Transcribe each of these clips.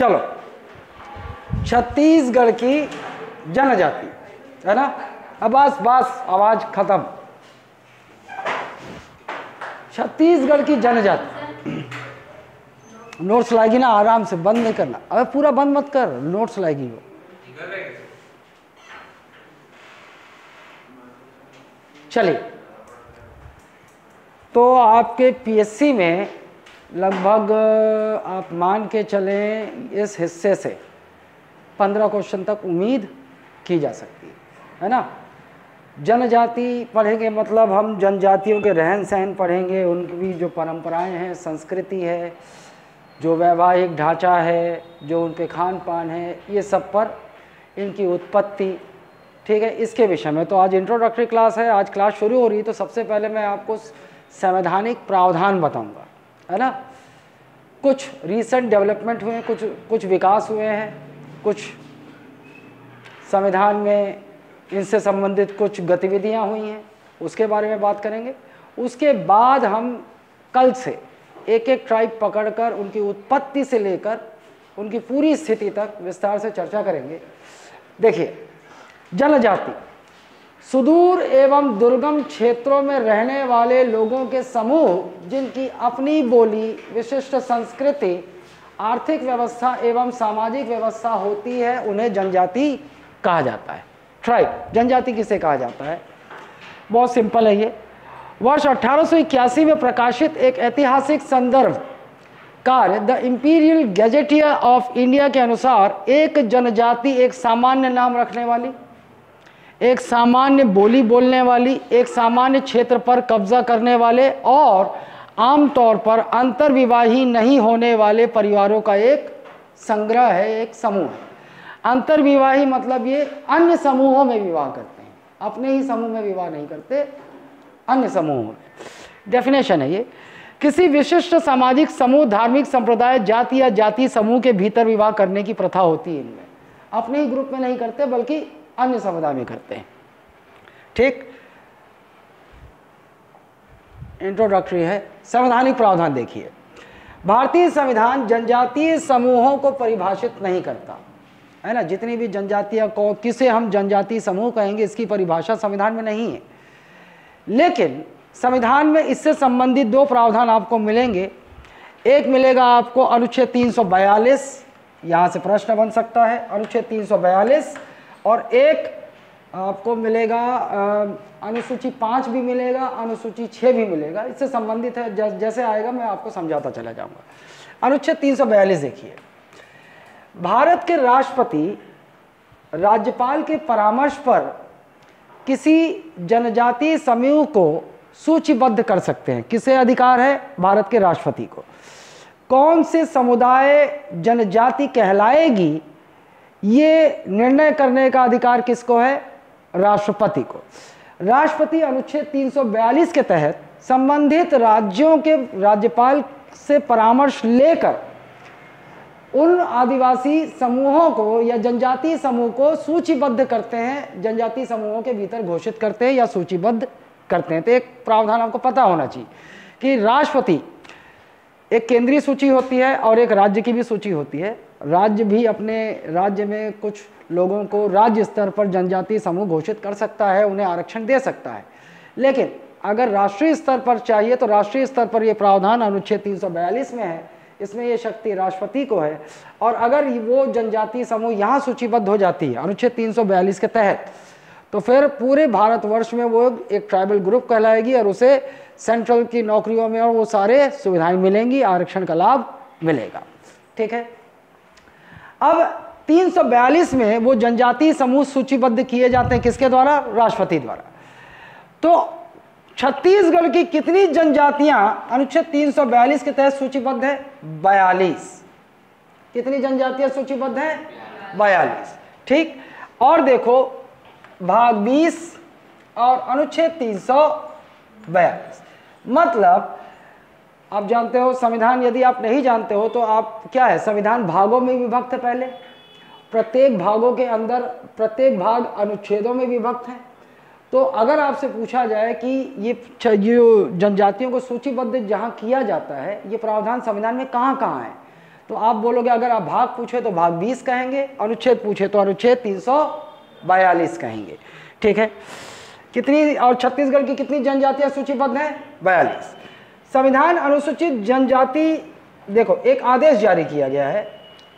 चलो। छत्तीसगढ़ की जनजाति, है ना? अब बस बस, आवाज़ खत्म। छत्तीसगढ़ की जनजाति। नोट्स लाएगी ना, आराम से, बंद नहीं करना। अबे, पूरा बंद मत कर, नोट्स लाएगी वो। चलिए। तो आपके पीएससी में लगभग आप मान के चलें इस हिस्से से पंद्रह क्वेश्चन तक उम्मीद की जा सकती है है ना? जनजाति पढ़ेंगे मतलब हम जनजातियों के रहन सहन पढ़ेंगे, उनकी जो परंपराएँ हैं, संस्कृति है, जो वैवाहिक ढांचा है, जो उनके खान पान है, ये सब पर इनकी उत्पत्ति, ठीक है? इसके विषय में तो आज इंट्रोडक्टरी क्लास है, आज क्लास शुरू हो रही है तो सबसे पहले मैं आपको संवैधानिक प्रावधान बताऊँगा। है ना? कुछ रीसेंट डेवलपमेंट हुए हैं, कुछ कुछ विकास हुए हैं, कुछ संविधान में इनसे संबंधित कुछ गतिविधियाँ हुई हैं, उसके बारे में बात करेंगे। उसके बाद हम कल से एक एक ट्राइब पकड़कर उनकी उत्पत्ति से लेकर उनकी पूरी स्थिति तक विस्तार से चर्चा करेंगे। देखिए, जनजाति। सुदूर एवं दुर्गम क्षेत्रों में रहने वाले लोगों के समूह, जिनकी अपनी बोली, विशिष्ट संस्कृति, आर्थिक व्यवस्था एवं सामाजिक व्यवस्था होती है, उन्हें जनजाति कहा जाता है। ट्राइब जनजाति किसे कहा जाता है? बहुत सिंपल है ये। वर्ष अठारह में प्रकाशित एक ऐतिहासिक संदर्भ कार्य the imperial gazetteer of India के अनुसार एक जनजाति एक सामान्य नाम रखने वाली एक सामान्य बोली बोलने वाली, एक सामान्य क्षेत्र पर कब्जा करने वाले और आमतौर पर अंतर्विवाही नहीं होने वाले परिवारों का एक संग्रह है, एक समूह अंतर्विवाही मतलब ये, अन्य समूहों में विवाह करते हैं। अपने ही समूह में विवाह नहीं करते, अन्य समूहों में। डेफिनेशन है ये। किसी विशिष्ट सामाजिक समूह, धार्मिक संप्रदाय, जाति या जाति समूह के भीतर विवाह करने की प्रथा होती है इनमें। अपने ही ग्रुप में नहीं करते, बल्कि अन्य समुदाय में करते हैं। ठीक? इंट्रोडक्टरी है। संवैधानिक प्रावधान देखिए। भारतीय संविधान जनजातीय समूहों को परिभाषित नहीं करता। है ना? जितनी भी जनजातियाँ को, किसे हम जनजातीय समूह कहेंगे, इसकी परिभाषा संविधान में नहीं है। लेकिन संविधान में इससे संबंधित दो प्रावधान आपको मिलेंगे। एक मिलेगा आपको अनुच्छेद 342 यहाँ से प्रश्न बन सकता है। अनुच्छेद 342 और एक आपको मिलेगा अनुसूची पाँच भी मिलेगा, अनुसूची छः भी मिलेगा। इससे संबंधित है, जैसे आएगा, मैं आपको समझाता चला जाऊँगा। अनुच्छेद 342 देखिए। भारत के राष्ट्रपति, राज्यपाल के परामर्श पर किसी जनजातीय समूह को सूचीबद्ध कर सकते हैं। किसे अधिकार है? भारत के राष्ट्रपति को। कौन से समुदाय जनजाति कहलाएगी ये निर्णय करने का अधिकार किसको है? राष्ट्रपति को। राष्ट्रपति अनुच्छेद 342 के तहत संबंधित राज्यों के राज्यपाल से परामर्श लेकर उन आदिवासी समूहों को या जनजातीय समूह को सूचीबद्ध करते हैं, जनजातीय समूहों के भीतर घोषित करते हैं या सूचीबद्ध करते हैं। तो एक प्रावधान आपको पता होना चाहिए कि राष्ट्रपति एक केंद्रीय सूची होती है और एक राज्य की भी सूची होती है। राज्य भी अपने राज्य में कुछ लोगों को राज्य स्तर पर जनजातीय समूह घोषित कर सकता है, उन्हें आरक्षण दे सकता है। लेकिन अगर राष्ट्रीय स्तर पर चाहिए तो राष्ट्रीय स्तर पर यह प्रावधान अनुच्छेद 342 में है। इसमें ये शक्ति राष्ट्रपति को है। और अगर वो जनजातीय समूह यहाँ सूचीबद्ध हो जाती है, अनुच्छेद 342 के तहत तो फिर पूरे भारतवर्ष में वो एक ट्राइबल ग्रुप कहलाएगी और उसे सेंट्रल की नौकरियों में और वो सारे सुविधाएँ मिलेंगी, आरक्षण का लाभ मिलेगा। ठीक है? अब 342 में वो जनजातीय समूह सूचीबद्ध किए जाते हैं किसके द्वारा? राष्ट्रपति द्वारा। तो छत्तीसगढ़ की कितनी जनजातियाँ, अनुच्छेद 342 के तहत सूचीबद्ध है? बयालीस। कितनी जनजातियाँ सूचीबद्ध है? बयालीस। ठीक? और देखो, भाग 20 और अनुच्छेद तीन सौ बयालीस। मतलब आप जानते हो, संविधान यदि आप नहीं जानते हो तो आप क्या है? संविधान भागों में विभक्त है पहले। प्रत्येक भागों के अंदर, प्रत्येक भाग अनुच्छेदों में विभक्त है। तो अगर आपसे पूछा जाए कि ये जो जनजातियों को सूचीबद्ध जहाँ किया जाता है, ये प्रावधान संविधान में कहाँ कहाँ है? तो आप बोलोगे, अगर आप भाग पूछे तो भाग 20 कहेंगे, अनुच्छेद पूछे तो अनुच्छेद तीन सौ बयालीस कहेंगे। ठीक है? कितनी और छत्तीसगढ़ की कितनी जनजातियाँ सूचीबद्ध हैं? बयालीस। संविधान अनुसूचित जनजाति, देखो, एक आदेश जारी किया गया है,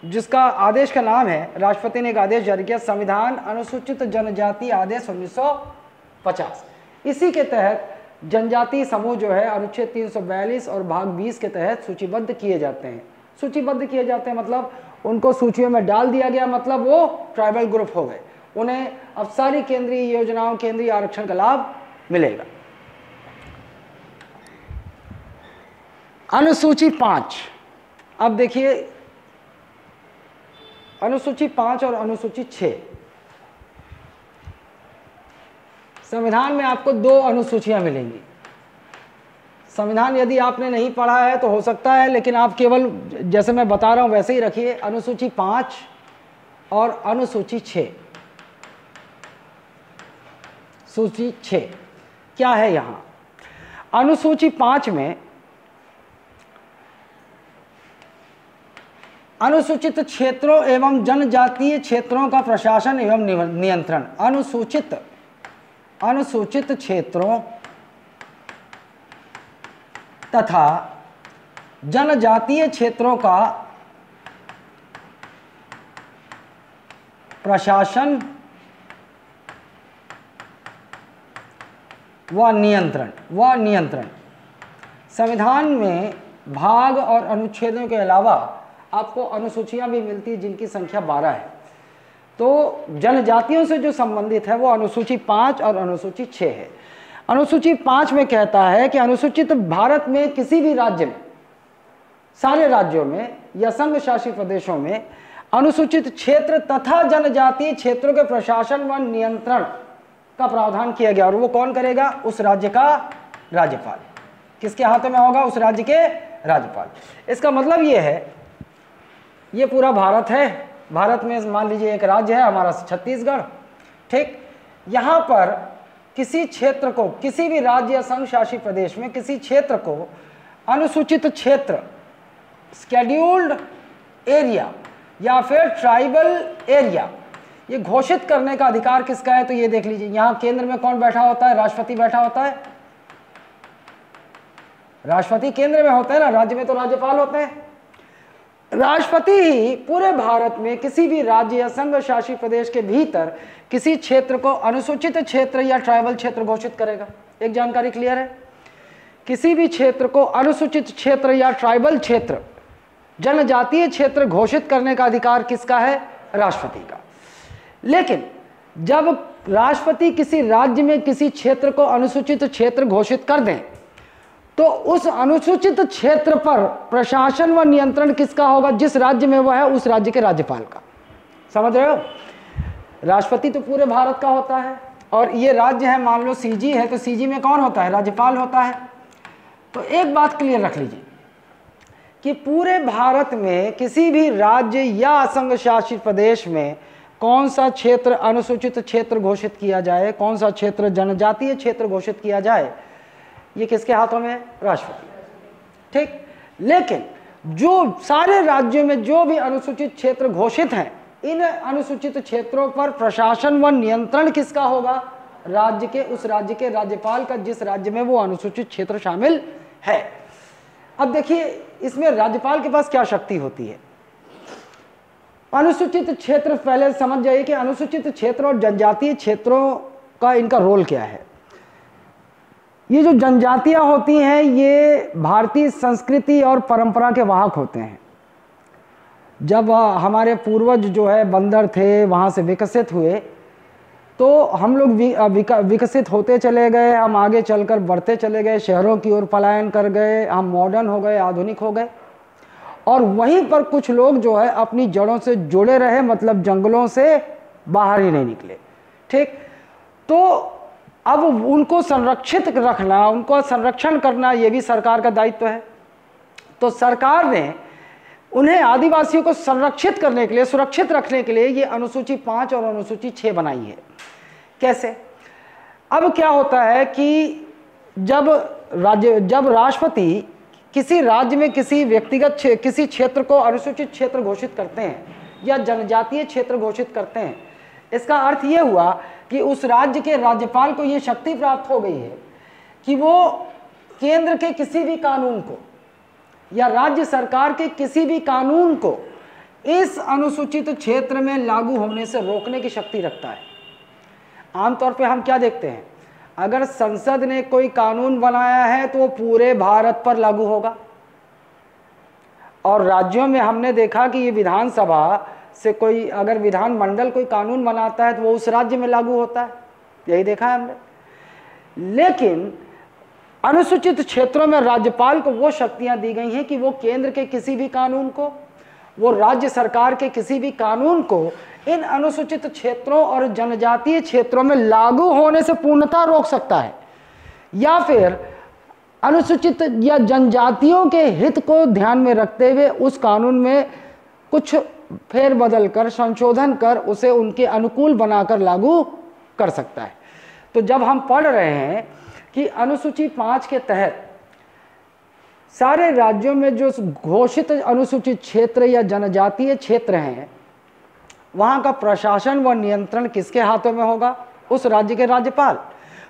जिसका आदेश का नाम है, राष्ट्रपति ने एक आदेश जारी किया, संविधान अनुसूचित जनजाति आदेश 1950 इसी के तहत जनजाति समूह जो है, अनुच्छेद 342 और भाग 20 के तहत सूचीबद्ध किए जाते हैं। सूचीबद्ध किए जाते हैं मतलब उनको सूचियों में डाल दिया गया मतलब वो ट्राइबल ग्रुप हो गए। उन्हें अब सारी केंद्रीय योजनाओं, केंद्रीय आरक्षण का लाभ मिलेगा। अनुसूची पाँच। अब देखिए, अनुसूची पाँच और अनुसूची छ संविधान में आपको दो अनुसूचियाँ मिलेंगी। संविधान यदि आपने नहीं पढ़ा है तो हो सकता है, लेकिन आप केवल जैसे मैं बता रहा हूँ वैसे ही रखिए। अनुसूची पाँच और अनुसूची छ सूची छ। क्या है यहाँ? अनुसूची पाँच में अनुसूचित क्षेत्रों एवं जनजातीय क्षेत्रों का प्रशासन एवं नियंत्रण। अनुसूचित अनुसूचित क्षेत्रों तथा जनजातीय क्षेत्रों का प्रशासन व नियंत्रण व नियंत्रण संविधान में भाग और अनुच्छेदों के अलावा आपको अनुसूचियाँ भी मिलती हैं जिनकी संख्या बारह है। तो जनजातियों से जो संबंधित है वो अनुसूची पाँच और अनुसूची छः है। अनुसूची पाँच में कहता है कि अनुसूचित भारत में किसी भी राज्य में, सारे राज्यों में या संघ शासित प्रदेशों में अनुसूचित क्षेत्र तथा जनजातीय क्षेत्रों के प्रशासन व नियंत्रण का प्रावधान किया गया और वो कौन करेगा? उस राज्य का राज्यपाल। किसके हाथों में होगा? उस राज्य के राज्यपाल। इसका मतलब ये है, ये पूरा भारत है। भारत में मान लीजिए एक राज्य है, हमारा छत्तीसगढ़। ठीक? यहाँ पर किसी क्षेत्र को, किसी भी राज्य या संघ शासित प्रदेश में किसी क्षेत्र को अनुसूचित क्षेत्र स्केड्यूल्ड एरिया या फिर ट्राइबल एरिया ये घोषित करने का अधिकार किसका है? तो ये देख लीजिए, यहाँ केंद्र में कौन बैठा होता है? राष्ट्रपति बैठा होता है। राष्ट्रपति केंद्र में होता है ना? राज्य में तो राज्यपाल होते हैं। राष्ट्रपति ही पूरे भारत में किसी भी राज्य या संघ शासित प्रदेश के भीतर किसी क्षेत्र को अनुसूचित क्षेत्र या ट्राइबल क्षेत्र घोषित करेगा। एक जानकारी क्लियर है? किसी भी क्षेत्र को अनुसूचित क्षेत्र या ट्राइबल क्षेत्र, जनजातीय क्षेत्र घोषित करने का अधिकार किसका है? राष्ट्रपति का। लेकिन जब राष्ट्रपति किसी राज्य में किसी क्षेत्र को अनुसूचित क्षेत्र घोषित कर दें तो उस अनुसूचित क्षेत्र पर प्रशासन व नियंत्रण किसका होगा? जिस राज्य में वह है, उस राज्य के राज्यपाल का। समझ रहे हो? राष्ट्रपति तो पूरे भारत का होता है, और ये राज्य है, मान लो सीजी है तो सीजी में कौन होता है? राज्यपाल होता है। तो एक बात क्लियर रख लीजिए कि पूरे भारत में किसी भी राज्य या असंघ शासित प्रदेश में कौन सा क्षेत्र अनुसूचित क्षेत्र घोषित किया जाए? कौन सा क्षेत्र जनजातीय क्षेत्र घोषित किया जाए? ये किसके हाथों में? राष्ट्रपति। ठीक? लेकिन जो सारे राज्यों में जो भी अनुसूचित क्षेत्र घोषित हैं, इन अनुसूचित क्षेत्रों पर प्रशासन व नियंत्रण किसका होगा? राज्य के, उस राज्य के राज्यपाल का, जिस राज्य में वो अनुसूचित क्षेत्र शामिल है। अब देखिए, इसमें राज्यपाल के पास क्या शक्ति होती है? अनुसूचित क्षेत्र पहले समझ जाइए कि अनुसूचित क्षेत्र और जनजातीय क्षेत्रों का इनका रोल क्या है। ये जो जनजातियाँ होती हैं, ये भारतीय संस्कृति और परंपरा के वाहक होते हैं। जब हमारे पूर्वज जो है बंदर थे, वहाँ से विकसित हुए तो हम लोग विकसित होते चले गए, हम आगे चलकर बढ़ते चले गए, शहरों की ओर पलायन कर गए, हम मॉडर्न हो गए, आधुनिक हो गए। और वहीं पर कुछ लोग जो है अपनी जड़ों से जुड़े रहे मतलब जंगलों से बाहर ही नहीं निकले। ठीक? तो अब उनको संरक्षित रखना, उनको संरक्षण करना ये भी सरकार का दायित्व है। तो सरकार ने उन्हें आदिवासियों को संरक्षित करने के लिए, सुरक्षित रखने के लिए ये अनुसूची पाँच और अनुसूची छः बनाई है। कैसे? अब क्या होता है कि जब राज्य, जब राष्ट्रपति किसी राज्य में किसी व्यक्तिगत छे, किसी क्षेत्र को अनुसूचित क्षेत्र घोषित करते हैं या जनजातीय क्षेत्र घोषित करते हैं। इसका अर्थ यह हुआ कि उस राज्य के राज्यपाल को यह शक्ति प्राप्त हो गई है कि वो केंद्र के किसी भी कानून को या राज्य सरकार के किसी भी कानून को इस अनुसूचित क्षेत्र में लागू होने से रोकने की शक्ति रखता है। आमतौर पे हम क्या देखते हैं? अगर संसद ने कोई कानून बनाया है तो वो पूरे भारत पर लागू होगा। और राज्यों में हमने देखा कि ये विधानसभा से कोई, अगर विधान मंडल कोई कानून बनाता है तो वो उस राज्य में लागू होता है। यही देखा है हमने। लेकिन अनुसूचित क्षेत्रों में राज्यपाल को वो शक्तियाँ दी गई हैं कि वो केंद्र के किसी भी कानून को, वो राज्य सरकार के किसी भी कानून को इन अनुसूचित क्षेत्रों और जनजातीय क्षेत्रों में लागू होने से पूर्णता रोक सकता है। या फिर अनुसूचित या जनजातियों के हित को ध्यान में रखते हुए उस कानून में कुछ फेरबदल कर, संशोधन कर, उसे उनके अनुकूल बनाकर लागू कर सकता है। तो जब हम पढ़ रहे हैं कि अनुसूची पाँच के तहत सारे राज्यों में जो घोषित अनुसूचित क्षेत्र या जनजातीय क्षेत्र हैं वहाँ का प्रशासन व नियंत्रण किसके हाथों में होगा? उस राज्य के राज्यपाल।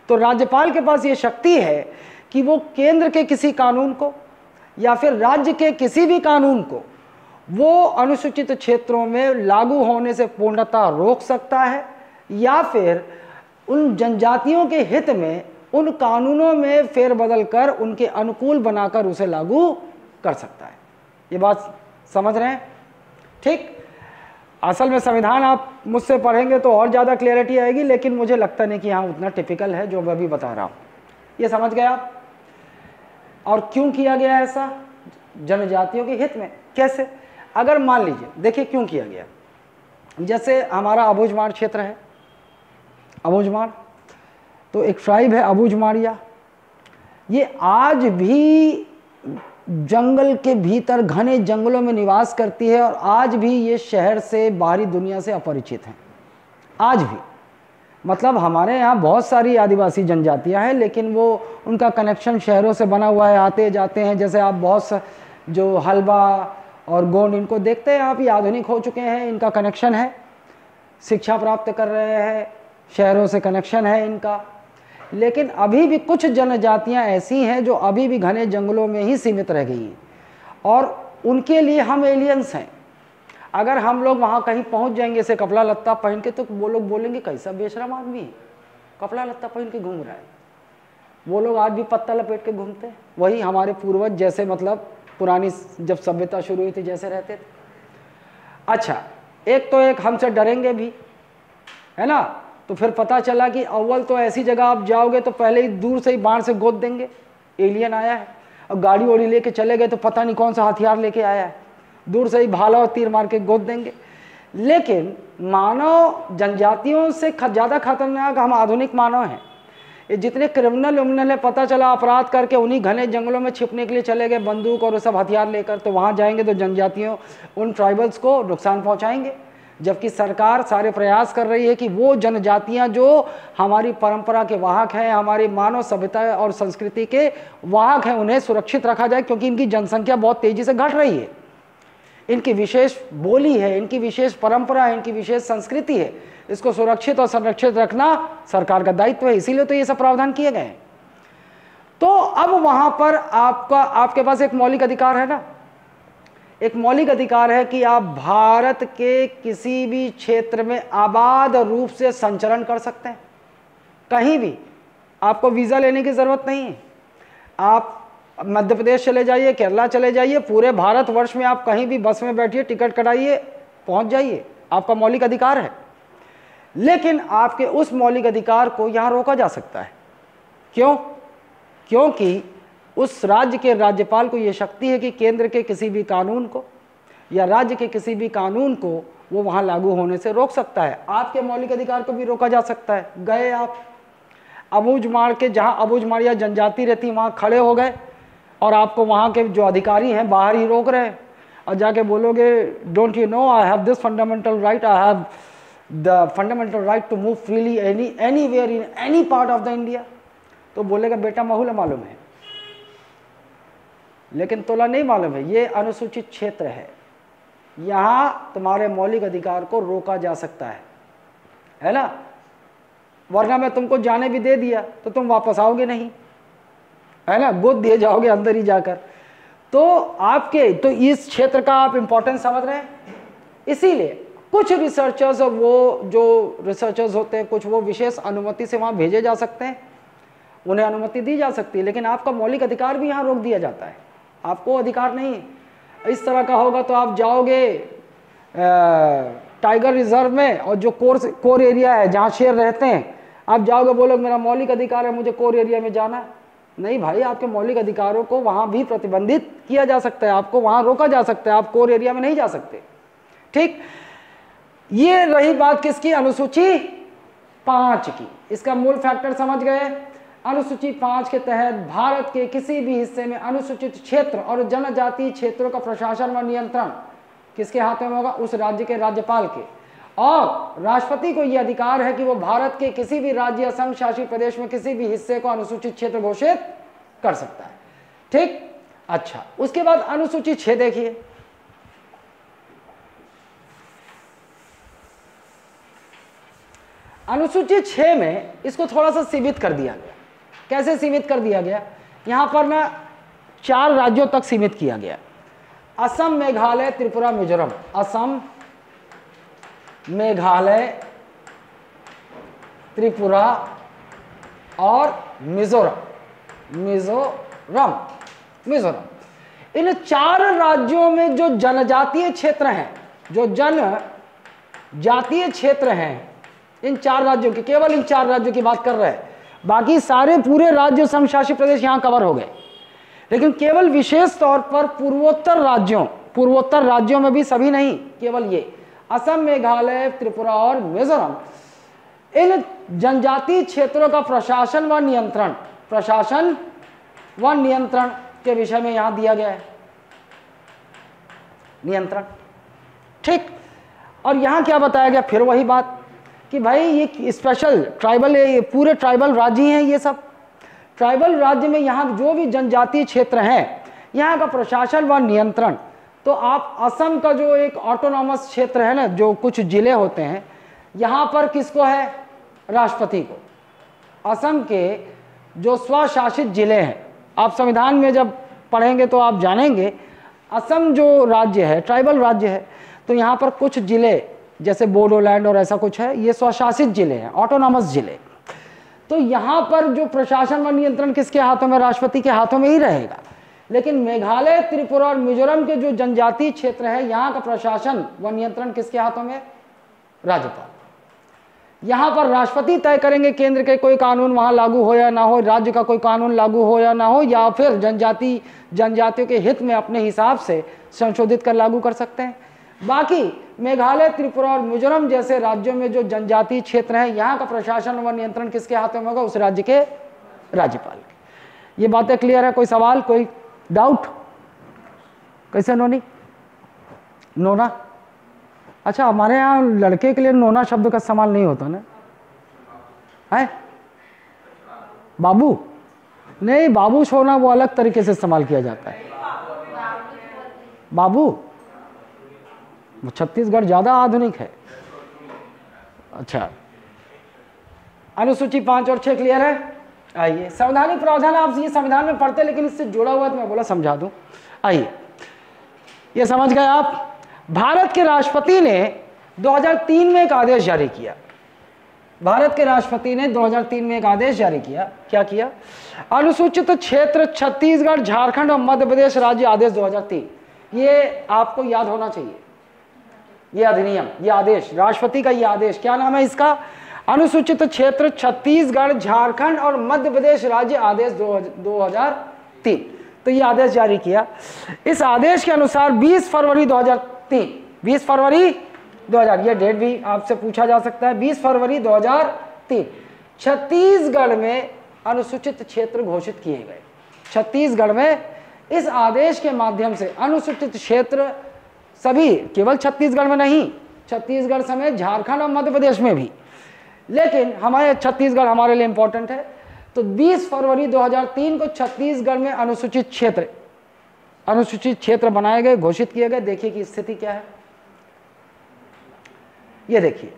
तो राज्यपाल के पास ये शक्ति है कि वो केंद्र के किसी कानून को या फिर राज्य के किसी भी कानून को वो अनुसूचित क्षेत्रों में लागू होने से पूर्णता रोक सकता है या फिर उन जनजातियों के हित में, उन कानूनों में फेरबदल कर उनके अनुकूल बनाकर उसे लागू कर सकता है। ये बात समझ रहे हैं? ठीक? असल में संविधान आप मुझसे पढ़ेंगे तो और ज़्यादा क्लियरिटी आएगी, लेकिन मुझे लगता नहीं कि यहाँ उतना टिपिकल है जो मैं भी बता रहा हूँ। ये समझ गए आप? और क्यों किया गया ऐसा? जनजातियों के हित में। कैसे? अगर मान लीजिए, देखिए क्यों किया गया। जैसे हमारा अबूझमाड़ क्षेत्र है, अबूझमाड़ तो एक ट्राइब है अबूझमाड़िया। ये आज भी जंगल के भीतर घने जंगलों में निवास करती है और आज भी ये शहर से बाहरी दुनिया से अपरिचित हैं। आज भी। मतलब हमारे यहाँ बहुत सारी आदिवासी जनजातियाँ हैं, लेकिन वो उनका कनेक्शन शहरों से बना हुआ है, आते जाते हैं। जैसे आप बहुत जो हलवा और गोंड इनको देखते हैं, आप ये आधुनिक हो चुके हैं, इनका कनेक्शन है। शिक्षा प्राप्त कर रहे हैं, शहरों से कनेक्शन है इनका। लेकिन अभी भी कुछ जनजातियाँ ऐसी हैं जो अभी भी घने जंगलों में ही सीमित रह गई हैं। और उनके लिए हम एलियंस हैं। अगर हम लोग वहाँ कहीं पहुँच जाएँगे ऐसे कपड़ा लत्ता पहन के तो वो लोग बोलेंगे, कैसा बेशरम आदमी है। कपड़ा लत्ता पहन के घूम रहा है। वो लोग आज भी पत्ता लपेट के घूमते हैं। वही हमारे पूर्वज जैसे मतलब पुरानी जब सभ्यता शुरू हुई थी, जैसे रहते थे। अच्छा एक तो एक हमसे डरेंगे भी, है ना? तो फिर पता चला कि अव्वल तो ऐसी जगह आप जाओगे तो पहले ही दूर से ही बाढ़ से गोद देंगे। एलियन आया है। और गाड़ी वाड़ी लेके चले गए तो पता नहीं कौन सा हथियार लेके आया है। दूर से ही भाला और तीर मार के गोद देंगे। लेकिन मानव जनजातियों से ज़्यादा खतरनाक हम आधुनिक मानव हैं। ये जितने क्रिमिनल उमिनल है, पता चला अपराध करके उन्हीं घने जंगलों में छिपने के लिए चले गए बंदूक और सब हथियार लेकर तो वहाँ जाएँगे तो जनजातियों उन ट्राइबल्स को नुकसान पहुँचाएँगे। जबकि सरकार सारे प्रयास कर रही है कि वो जनजातियाँ जो हमारी परंपरा के वाहक हैं, हमारी मानव सभ्यता और संस्कृति के वाहक हैं, उन्हें सुरक्षित रखा जाए क्योंकि इनकी जनसंख्या बहुत तेज़ी से घट रही है। इनकी विशेष बोली है, इनकी विशेष परंपरा है, इनकी विशेष संस्कृति है, इसको सुरक्षित और संरक्षित रखना सरकार का दायित्व है, इसीलिए तो ये सब प्रावधान किए गए तो अब वहाँ पर आपका, आपके पास एक मौलिक अधिकार है ना? एक मौलिक अधिकार है कि आप भारत के किसी भी क्षेत्र में आबाद रूप से संचरण कर सकते हैं। कहीं भी। आपको वीज़ा लेने की ज़रूरत नहीं है। आप मध्य प्रदेश चले जाइए, केरला चले जाइए, पूरे भारत वर्ष में आप कहीं भी बस में बैठिए, टिकट कटाइए, पहुँच जाइए। आपका मौलिक अधिकार है। लेकिन आपके उस मौलिक अधिकार को यहाँ रोका जा सकता है। क्यों? क्योंकि उस राज्य के राज्यपाल को ये शक्ति है कि केंद्र के किसी भी कानून को या राज्य के किसी भी कानून को वो वहाँ लागू होने से रोक सकता है। आपके मौलिक अधिकार को भी रोका जा सकता है। गए आप। अबूझ मार के जहाँ अबूझ मारिया जनजाति रहती, वहाँ खड़े हो गए और आपको वहाँ के जो अधिकारी हैं, बाहर ही रोक रहे हैं। और जाके बोलोगे don't you know I have this fundamental right I have the fundamental right to move freely any anywhere in any part of the India तो बोलेगा, बेटा, माहौल मालूम है। लेकिन तोला नहीं मालूम है, ये अनुसूचित क्षेत्र है। यहाँ तुम्हारे मौलिक अधिकार को रोका जा सकता है। है ना? वरना मैं तुमको जाने भी दे दिया तो तुम वापस आओगे नहीं। है ना? गोद दिए जाओगे अंदर ही जाकर। तो आपके तो इस क्षेत्र का आप इंपॉर्टेंस समझ रहे हैं? इसीलिए कुछ रिसर्चर्स और वो जो रिसर्चर्स होते हैं, कुछ वो विशेष अनुमति से वहाँ भेजे जा सकते हैं। उन्हें अनुमति दी जा सकती है, लेकिन आपका मौलिक अधिकार भी यहाँ रोक दिया जाता है। आपको अधिकार नहीं। इस तरह का होगा तो आप जाओगे टाइगर रिज़र्व में और जो कोर कोर एरिया है, जहाँ शेर रहते हैं, आप जाओगे बोलो मेरा मौलिक अधिकार है, मुझे कोर एरिया में जाना नहीं भाई, आपके मौलिक अधिकारों को वहाँ भी प्रतिबंधित किया जा सकता है, आपको वहाँ रोका जा सकता है, आप कोर एरिया में नहीं जा सकते। ठीक? ये रही बात किसकी? अनुसूची पाँच की। इसका मूल फैक्टर समझ गए? अनुसूची पाँच के तहत भारत के किसी भी हिस्से में अनुसूचित क्षेत्र और जनजातीय क्षेत्रों का प्रशासन व नियंत्रण किसके हाथों में होगा? उस राज्य के राज्यपाल के। और राष्ट्रपति को यह अधिकार है कि वो भारत के किसी भी राज्य या संघ शासित प्रदेश में किसी भी हिस्से को अनुसूचित क्षेत्र घोषित कर सकता है। ठीक? अच्छा उसके बाद अनुसूचित छह देखिए। अनुसूचित छह में इसको थोड़ा सा सीमित कर दिया गया। कैसे सीमित कर दिया गया? यहाँ पर ना चार राज्यों तक सीमित किया गया। असम, मेघालय, त्रिपुरा, मिजोरम। असम, मेघालय, त्रिपुरा और मिजोरम। मिजोरम मिजोरम। इन चार राज्यों में जो जनजातीय क्षेत्र हैं, जो जन जातीय क्षेत्र हैं, इन चार राज्यों की, केवल इन चार राज्यों की बात कर रहे हैं बाकी सारे पूरे राज्य समशासित प्रदेश यहाँ कवर हो गए। लेकिन केवल विशेष तौर पर पूर्वोत्तर राज्यों पूर्वोत्तर राज्यों में भी सभी नहीं, केवल ये, असम, मेघालय, त्रिपुरा और मिजोरम। इन जनजातीय क्षेत्रों का प्रशासन व नियंत्रण, प्रशासन व नियंत्रण के विषय में यहाँ दिया गया है। नियंत्रण, ठीक। और यहाँ क्या बताया गया, फिर वही बात। कि भाई ये स्पेशल ट्राइबल ये पूरे ट्राइबल राज्य हैं ये सब। ट्राइबल राज्य में यहाँ जो भी जनजातीय क्षेत्र हैं, यहाँ का प्रशासन व नियंत्रण। तो आप असम का जो एक ऑटोनॉमस क्षेत्र है ना, जो कुछ ज़िले होते हैं, यहाँ पर किसको है? राष्ट्रपति को। असम के जो स्वशासित ज़िले हैं, आप संविधान में जब पढ़ेंगे तो आप जानेंगे, असम जो राज्य है ट्राइबल राज्य है तो यहाँ पर कुछ ज़िले जैसे बोडोलैंड और ऐसा कुछ है, ये स्वशासित ज़िले हैं ऑटोनॉमस ज़िले। तो यहाँ पर जो प्रशासन व नियंत्रण किसके हाथों में, राष्ट्रपति के हाथों में ही रहेगा। लेकिन मेघालय, त्रिपुरा और मिजोरम के जो जनजातीय क्षेत्र है, यहाँ का प्रशासन व नियंत्रण किसके हाथों में? राज्यपाल। यहाँ पर राष्ट्रपति तय करेंगे केंद्र के कोई कानून वहाँ लागू हो या ना हो, राज्य का कोई कानून लागू हो या ना हो, या फिर जनजाति, जनजातियों के हित में अपने हिसाब से संशोधित कर लागू कर सकते हैं। बाकी मेघालय, त्रिपुरा और मिजोरम जैसे राज्यों में जो जनजातीय क्षेत्र है, यहाँ का प्रशासन व नियंत्रण किसके हाथों में होगा? उस राज्य के राज्यपाल के। ये बातें क्लियर है? कोई सवाल? कोई डाउट कैसे नोनी? नोना? अच्छा हमारे यहाँ लड़के के लिए नोना शब्द का इस्तेमाल नहीं होता ना? है? बाबू? नहीं, बाबू छोड़ना वो अलग तरीके से इस्तेमाल किया जाता है। बाबू? छत्तीसगढ़ ज़्यादा आधुनिक है। अच्छा। अनुसूची पाँच और छह क्लियर है? आइए। संवैधानिक प्रावधान, आप ये संविधान में पढ़ते लेकिन इससे जुड़ा हुआ तो मैं बोला समझा दूँ। आइए। ये समझ गए आप? भारत के राष्ट्रपति ने 2003 में एक आदेश जारी किया। भारत के राष्ट्रपति ने 2003 में एक आदेश जारी किया। क्या किया? अनुसूचित क्षेत्र, छत्तीसगढ़, झारखंड और मध्य प्रदेश राज्य आदेश 2003 ये आपको याद होना चाहिए। ये अधिनियम, ये आदेश, राष्ट्रपति का ये आदेश, क्या नाम है इसका? अनुसूचित क्षेत्र छत्तीसगढ़, झारखंड और मध्य प्रदेश राज्य आदेश दो तीन। तो ये आदेश जारी किया। इस आदेश के अनुसार 20 फरवरी 2003 20 फरवरी 2000 ये डेट भी आपसे पूछा जा सकता है 20 फरवरी 2003 छत्तीसगढ़ में अनुसूचित क्षेत्र घोषित किए गए। छत्तीसगढ़ में इस आदेश के माध्यम से अनुसूचित क्षेत्र सभी, केवल छत्तीसगढ़ में नहीं, छत्तीसगढ़ समेत झारखंड और मध्य प्रदेश में भी। लेकिन हमारे छत्तीसगढ़ हमारे लिए इंपॉर्टेंट है। तो 20 फरवरी 2003 को छत्तीसगढ़ में अनुसूचित क्षेत्र अनुसूचित क्षेत्र बनाए गए, घोषित किए गए। देखिए कि स्थिति क्या है। ये देखिए,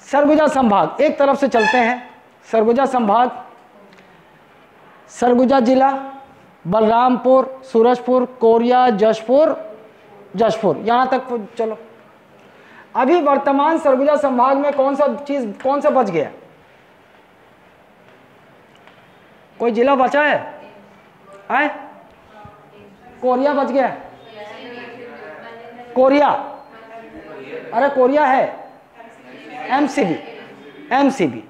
सरगुजा संभाग, एक तरफ़ से चलते हैं। सरगुजा संभाग, सरगुजा जिला, बलरामपुर, सूरजपुर, कोरिया, जशपुर जशपुर। यहाँ तक चलो। अभी वर्तमान सरगुजा संभाग में कौन सा चीज़, कौन सा बच गया? कोई जिला बचा है? आए? कोरिया बच गया। कोरिया? अरे, कोरिया है। एमसीबी। एमसीबी।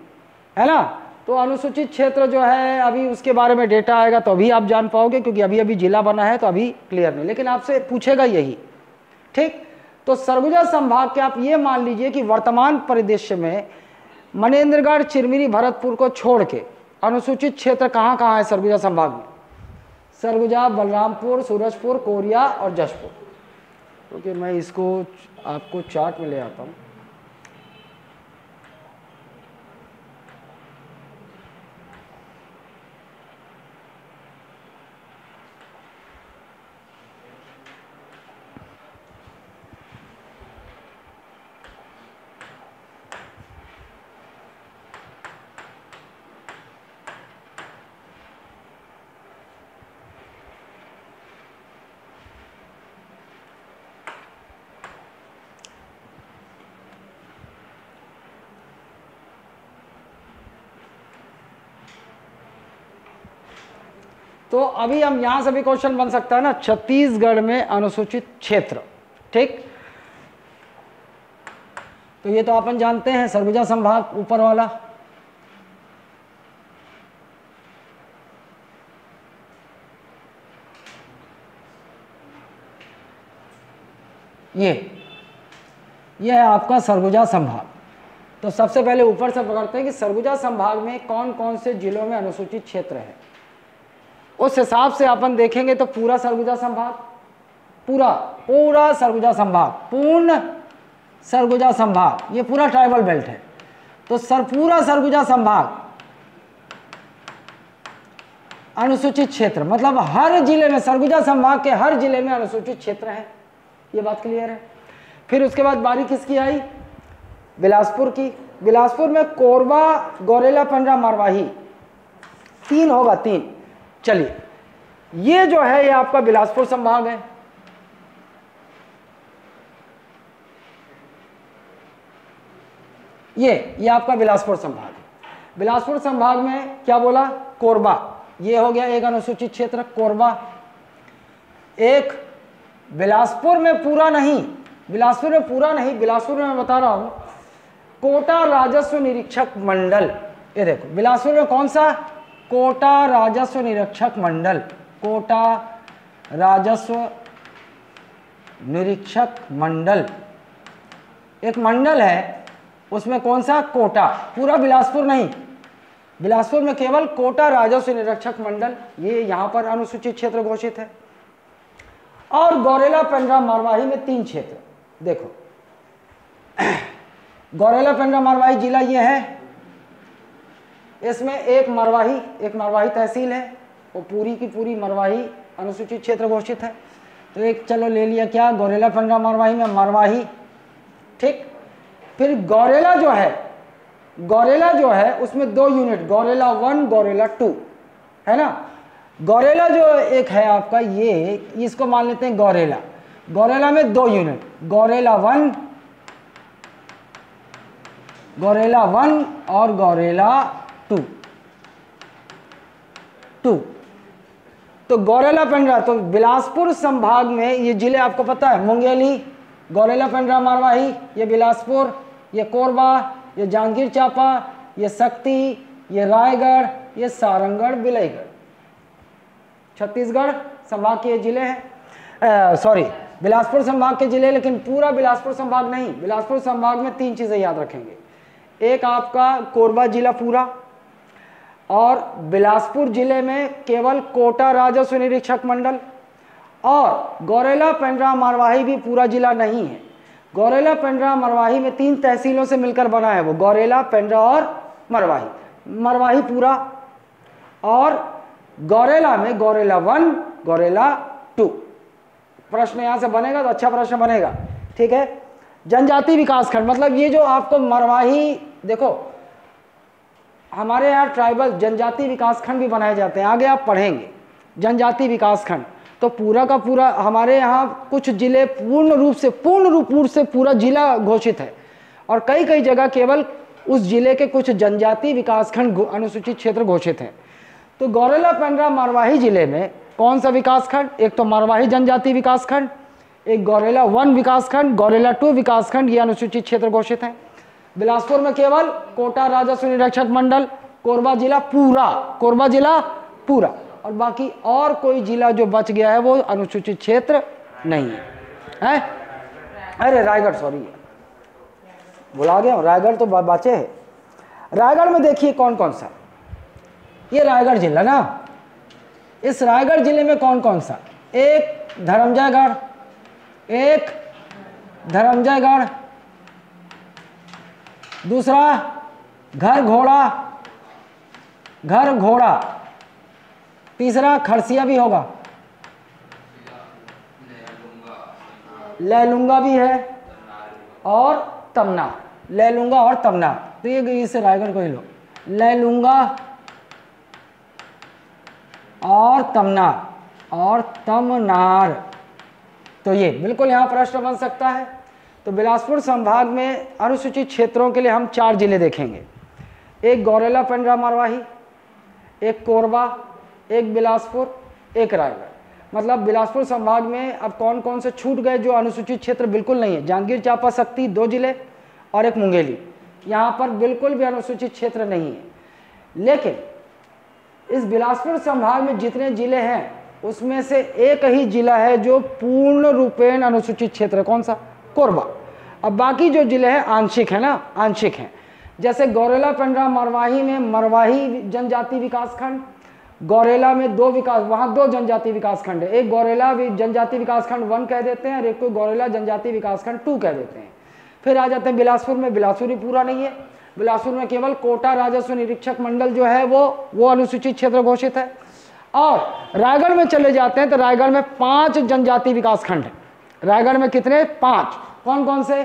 है ना? तो अनुसूचित क्षेत्र जो है, अभी उसके बारे में डेटा आएगा तो अभी आप जान पाओगे, क्योंकि अभी अभी जिला बना है तो अभी क्लियर नहीं। लेकिन आपसे पूछेगा यही। ठीक? तो सरगुजा संभाग के आप ये मान लीजिए कि वर्तमान परिदृश्य में मनेन्द्रगढ़ चिरमिरी, भरतपुर को छोड़ के अनुसूचित क्षेत्र कहाँ कहाँ है सरगुजा संभाग में? सरगुजा, बलरामपुर, सूरजपुर, कोरिया और जशपुर। क्योंकि मैं इसको आपको चार्ट में ले आता हूँ। तो अभी हम यहाँ से भी क्वेश्चन बन सकता है ना, छत्तीसगढ़ में अनुसूचित क्षेत्र, ठीक? तो ये तो अपन जानते हैं, सरगुजा संभाग ऊपर वाला। ये ये है आपका सरगुजा संभाग। तो सबसे पहले ऊपर से पकड़ते हैं कि सरगुजा संभाग में कौन कौन से जिलों में अनुसूचित क्षेत्र है। उस हिसाब से अपन देखेंगे तो पूरा सरगुजा संभाग, पूरा पूरा सरगुजा संभाग, पूर्ण सरगुजा संभाग, ये पूरा ट्राइबल बेल्ट है। तो सर, पूरा सरगुजा संभाग अनुसूचित क्षेत्र मतलब हर ज़िले में, सरगुजा संभाग के हर ज़िले में अनुसूचित क्षेत्र है। ये बात क्लियर है। फिर उसके बाद बारी किसकी आई? बिलासपुर की। बिलासपुर में कोरबा गौरेला, पंडरा, मारवाही, तीन होगा, तीन। चलिए। ये जो है, ये आपका बिलासपुर संभाग है। ये ये आपका बिलासपुर संभाग है। बिलासपुर संभाग में क्या बोला? कोरबा। ये हो गया एक अनुसूचित क्षेत्र, कोरबा। एक, बिलासपुर में पूरा नहीं, बिलासपुर में पूरा नहीं, बिलासपुर में मैं बता रहा हूँ, कोटा राजस्व निरीक्षक मंडल। ये देखो, बिलासपुर में कौन सा कोटा राजस्व निरीक्षक मंडल, कोटा राजस्व निरीक्षक मंडल। एक मंडल है, उसमें कौन सा? कोटा। पूरा बिलासपुर नहीं। बिलासपुर में केवल कोटा राजस्व निरीक्षक मंडल, ये यहाँ पर अनुसूचित क्षेत्र घोषित है। और गौरेला पेंड्रा मारवाही में तीन क्षेत्र। देखो। गौरेला पेंड्रा मारवाही जिला ये है इसमें एक मरवाही एक मरवाही तहसील है। वो पूरी की पूरी मरवाही अनुसूचित क्षेत्र घोषित है। तो एक चलो ले लिया क्या? गौरेला पंद्रह मरवाही में मरवाही। ठीक? फिर गौरेला जो है, गौरेला जो है, उसमें दो unit Gaurela one Gaurela two है ना? गौरेला जो एक है आपका, ये, इसको मान लेते हैं गौरेला। गौरेला में दो unit Gaurela one Gaurela one और गौरेला टू। तो गौरेला पेंड्रा तो बिलासपुर संभाग में ये ज़िले आपको पता है, मुंगेली, गौरेला पेंड्रा, मारवाही, ये बिलासपुर, ये कोरबा, ये जांगीर चापा, ये शक्ति, ये रायगढ़, ये सारंगढ़ बिलईगढ़ छत्तीसगढ़ संभाग के ज़िले हैं। सॉरी बिलासपुर संभाग के ज़िले, लेकिन पूरा बिलासपुर संभाग नहीं, बिलासपुर संभाग में तीन चीज़ें याद रखेंगे। एक आपका कोरबा जिला पूरा और बिलासपुर ज़िले में केवल कोटा राजस्व निरीक्षक मंडल और गौरेला पेंड्रा मरवाही भी पूरा जिला नहीं है। गौरेला पेंड्रा मरवाही में तीन तहसीलों से मिलकर बना है वो, गौरेला, पेंड्रा और मरवाही। मरवाही पूरा और गौरेला में गौरेला वन, गौरेला टू। प्रश्न यहाँ से बनेगा तो अच्छा प्रश्न बनेगा, ठीक है? जनजाति विकास खंड मतलब ये जो आपको मरवाही, देखो हमारे यहाँ ट्राइबल जनजाति विकास खंड भी बनाए जाते हैं। आगे आप पढ़ेंगे। जनजाति विकास खंड। तो पूरा का पूरा हमारे यहाँ कुछ ज़िले पूर्ण रूप से, पूर्ण रूप से पूरा जिला घोषित है। और कई कई जगह केवल उस ज़िले के कुछ जनजाति विकासखंड अनुसूचित क्षेत्र घोषित हैं। तो गौरेला पेंड्रा मारवाही ज़िले में कौन सा विकासखंड एक तो मारवाही जनजाति विकासखंड एक गौरेला वन विकासखंड गौरेला टू विकासखंड ये अनुसूचित क्षेत्र घोषित है। बिलासपुर में केवल कोटा राजस्व निरीक्षक मंडल कोरबा जिला पूरा कोरबा जिला पूरा। और बाकी और कोई जिला जो बच गया है वो अनुसूचित क्षेत्र नहीं है, है? अरे रायगढ़ सॉरी बुला गया रायगढ़ तो बचे है। रायगढ़ में देखिए कौन कौन सा। ये रायगढ़ जिला ना। इस रायगढ़ ज़िले में कौन कौन सा? एक धर्मजयगढ़ एक धर्मजयगढ़ दूसरा, घर घोड़ा। घर घोड़ा। तीसरा, खरसिया भी होगा। लैलूँगा भी है और तमना लैलूँगा और तमना तो ये इसे रायगढ़ को ही लो। लैलूँगा और तमनार और तमनार तो ये बिल्कुल यहाँ प्रश्न बन सकता है। तो बिलासपुर संभाग में अनुसूचित क्षेत्रों के लिए हम चार ज़िले देखेंगे। एक गौरेला पंडरा मारवाही, एक कोरबा, एक बिलासपुर, एक रायगढ़। मतलब बिलासपुर संभाग में अब कौन कौन से छूट गए जो अनुसूचित क्षेत्र बिल्कुल नहीं है? जांगीर चापा शक्ति दो ज़िले और एक मुंगेली। यहाँ पर बिल्कुल भी अनुसूचित क्षेत्र नहीं है। लेकिन इस बिलासपुर संभाग में जितने ज़िले हैं, उसमें से एक ही जिला है जो पूर्ण रूपेण अनुसूचित क्षेत्र कौन सा? कोरबा। अब बाकी जो ज़िले हैं, आंशिक है ना? आंशिक हैं। जैसे गौरेला, पेंड्रा, मरवाही में मरवाही जनजाति विकास खंड, गौरेला में दो विकास, वहाँ दो जनजाति विकास खंड है। एक गौरेला जनजाति विकास खंड वन कह देते हैं, और एक को गौरेला जनजाति विकास खंड टू कह देते हैं। फिर आ जाते हैं बिलासपुर में, बिलासपुर ही पूरा नहीं है। बिलासपुर में केवल कोटा राजस्व निरीक्षक मंडल जो है, वो वो अनुसूचित क्षेत्र घोषित है। और रायगढ़ में चले जाते हैं तो रायगढ़ में पाँच जनजाति विकास खंड रायगढ़ में कितने? पाँच। कौन कौन से?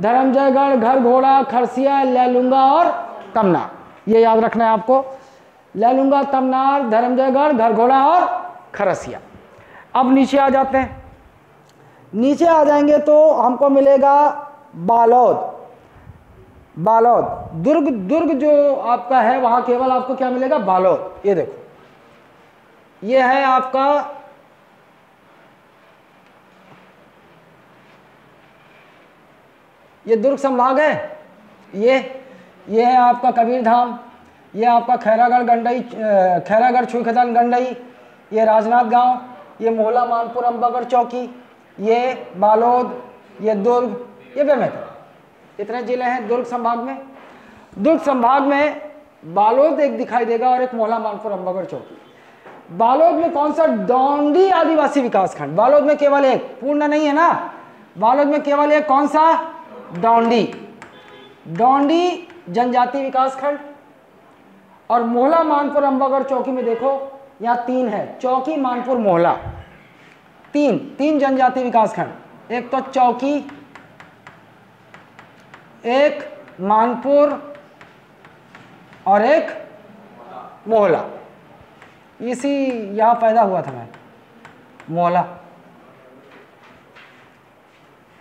धर्मजयगढ़ घर घोड़ा खरसिया, लैलुंगा और तमना ये याद रखना है आपको। लैलुंगा तमनार धर्मजयगढ़ घर घोड़ा और खरसिया। अब नीचे आ जाते हैं। नीचे आ जाएँगे तो हमको मिलेगा बालौद। बालौद। दुर्ग दुर्ग जो आपका है, वहाँ केवल आपको क्या मिलेगा? बालौद। ये देखो। ये है आपका ये दुर्ग संभाग है। ये ये है आपका कबीर धाम, ये आपका खैरागढ़ गंडई खैरागढ़ छुखदन गंडई, ये राजनाथ गाँव, ये मोहला मानपुर अंबागढ़ चौकी, ये बालोद, ये दुर्ग, ये बेमेतर। इतने ज़िले हैं दुर्ग संभाग में। दुर्ग संभाग में बालोद एक दिखाई देगा और एक मोहला मानपुर अम्बागढ़ चौकी। बालोद में कौन सा डोंडी आदिवासी विकास खंड बालोद में केवल एक, पूर्ण नहीं है ना? बालोद में केवल एक कौन सा? डोंडी डोंडी जनजाति विकास खंड और मोहला मानपुर अंबागढ़ चौकी में देखो, यहाँ तीन है। चौकी, मानपुर, मोहला। तीन तीन जनजाति विकास खंड। एक तो चौकी, एक मानपुर और एक मोहला। इसी, यहाँ पैदा हुआ था मैं, मोहला।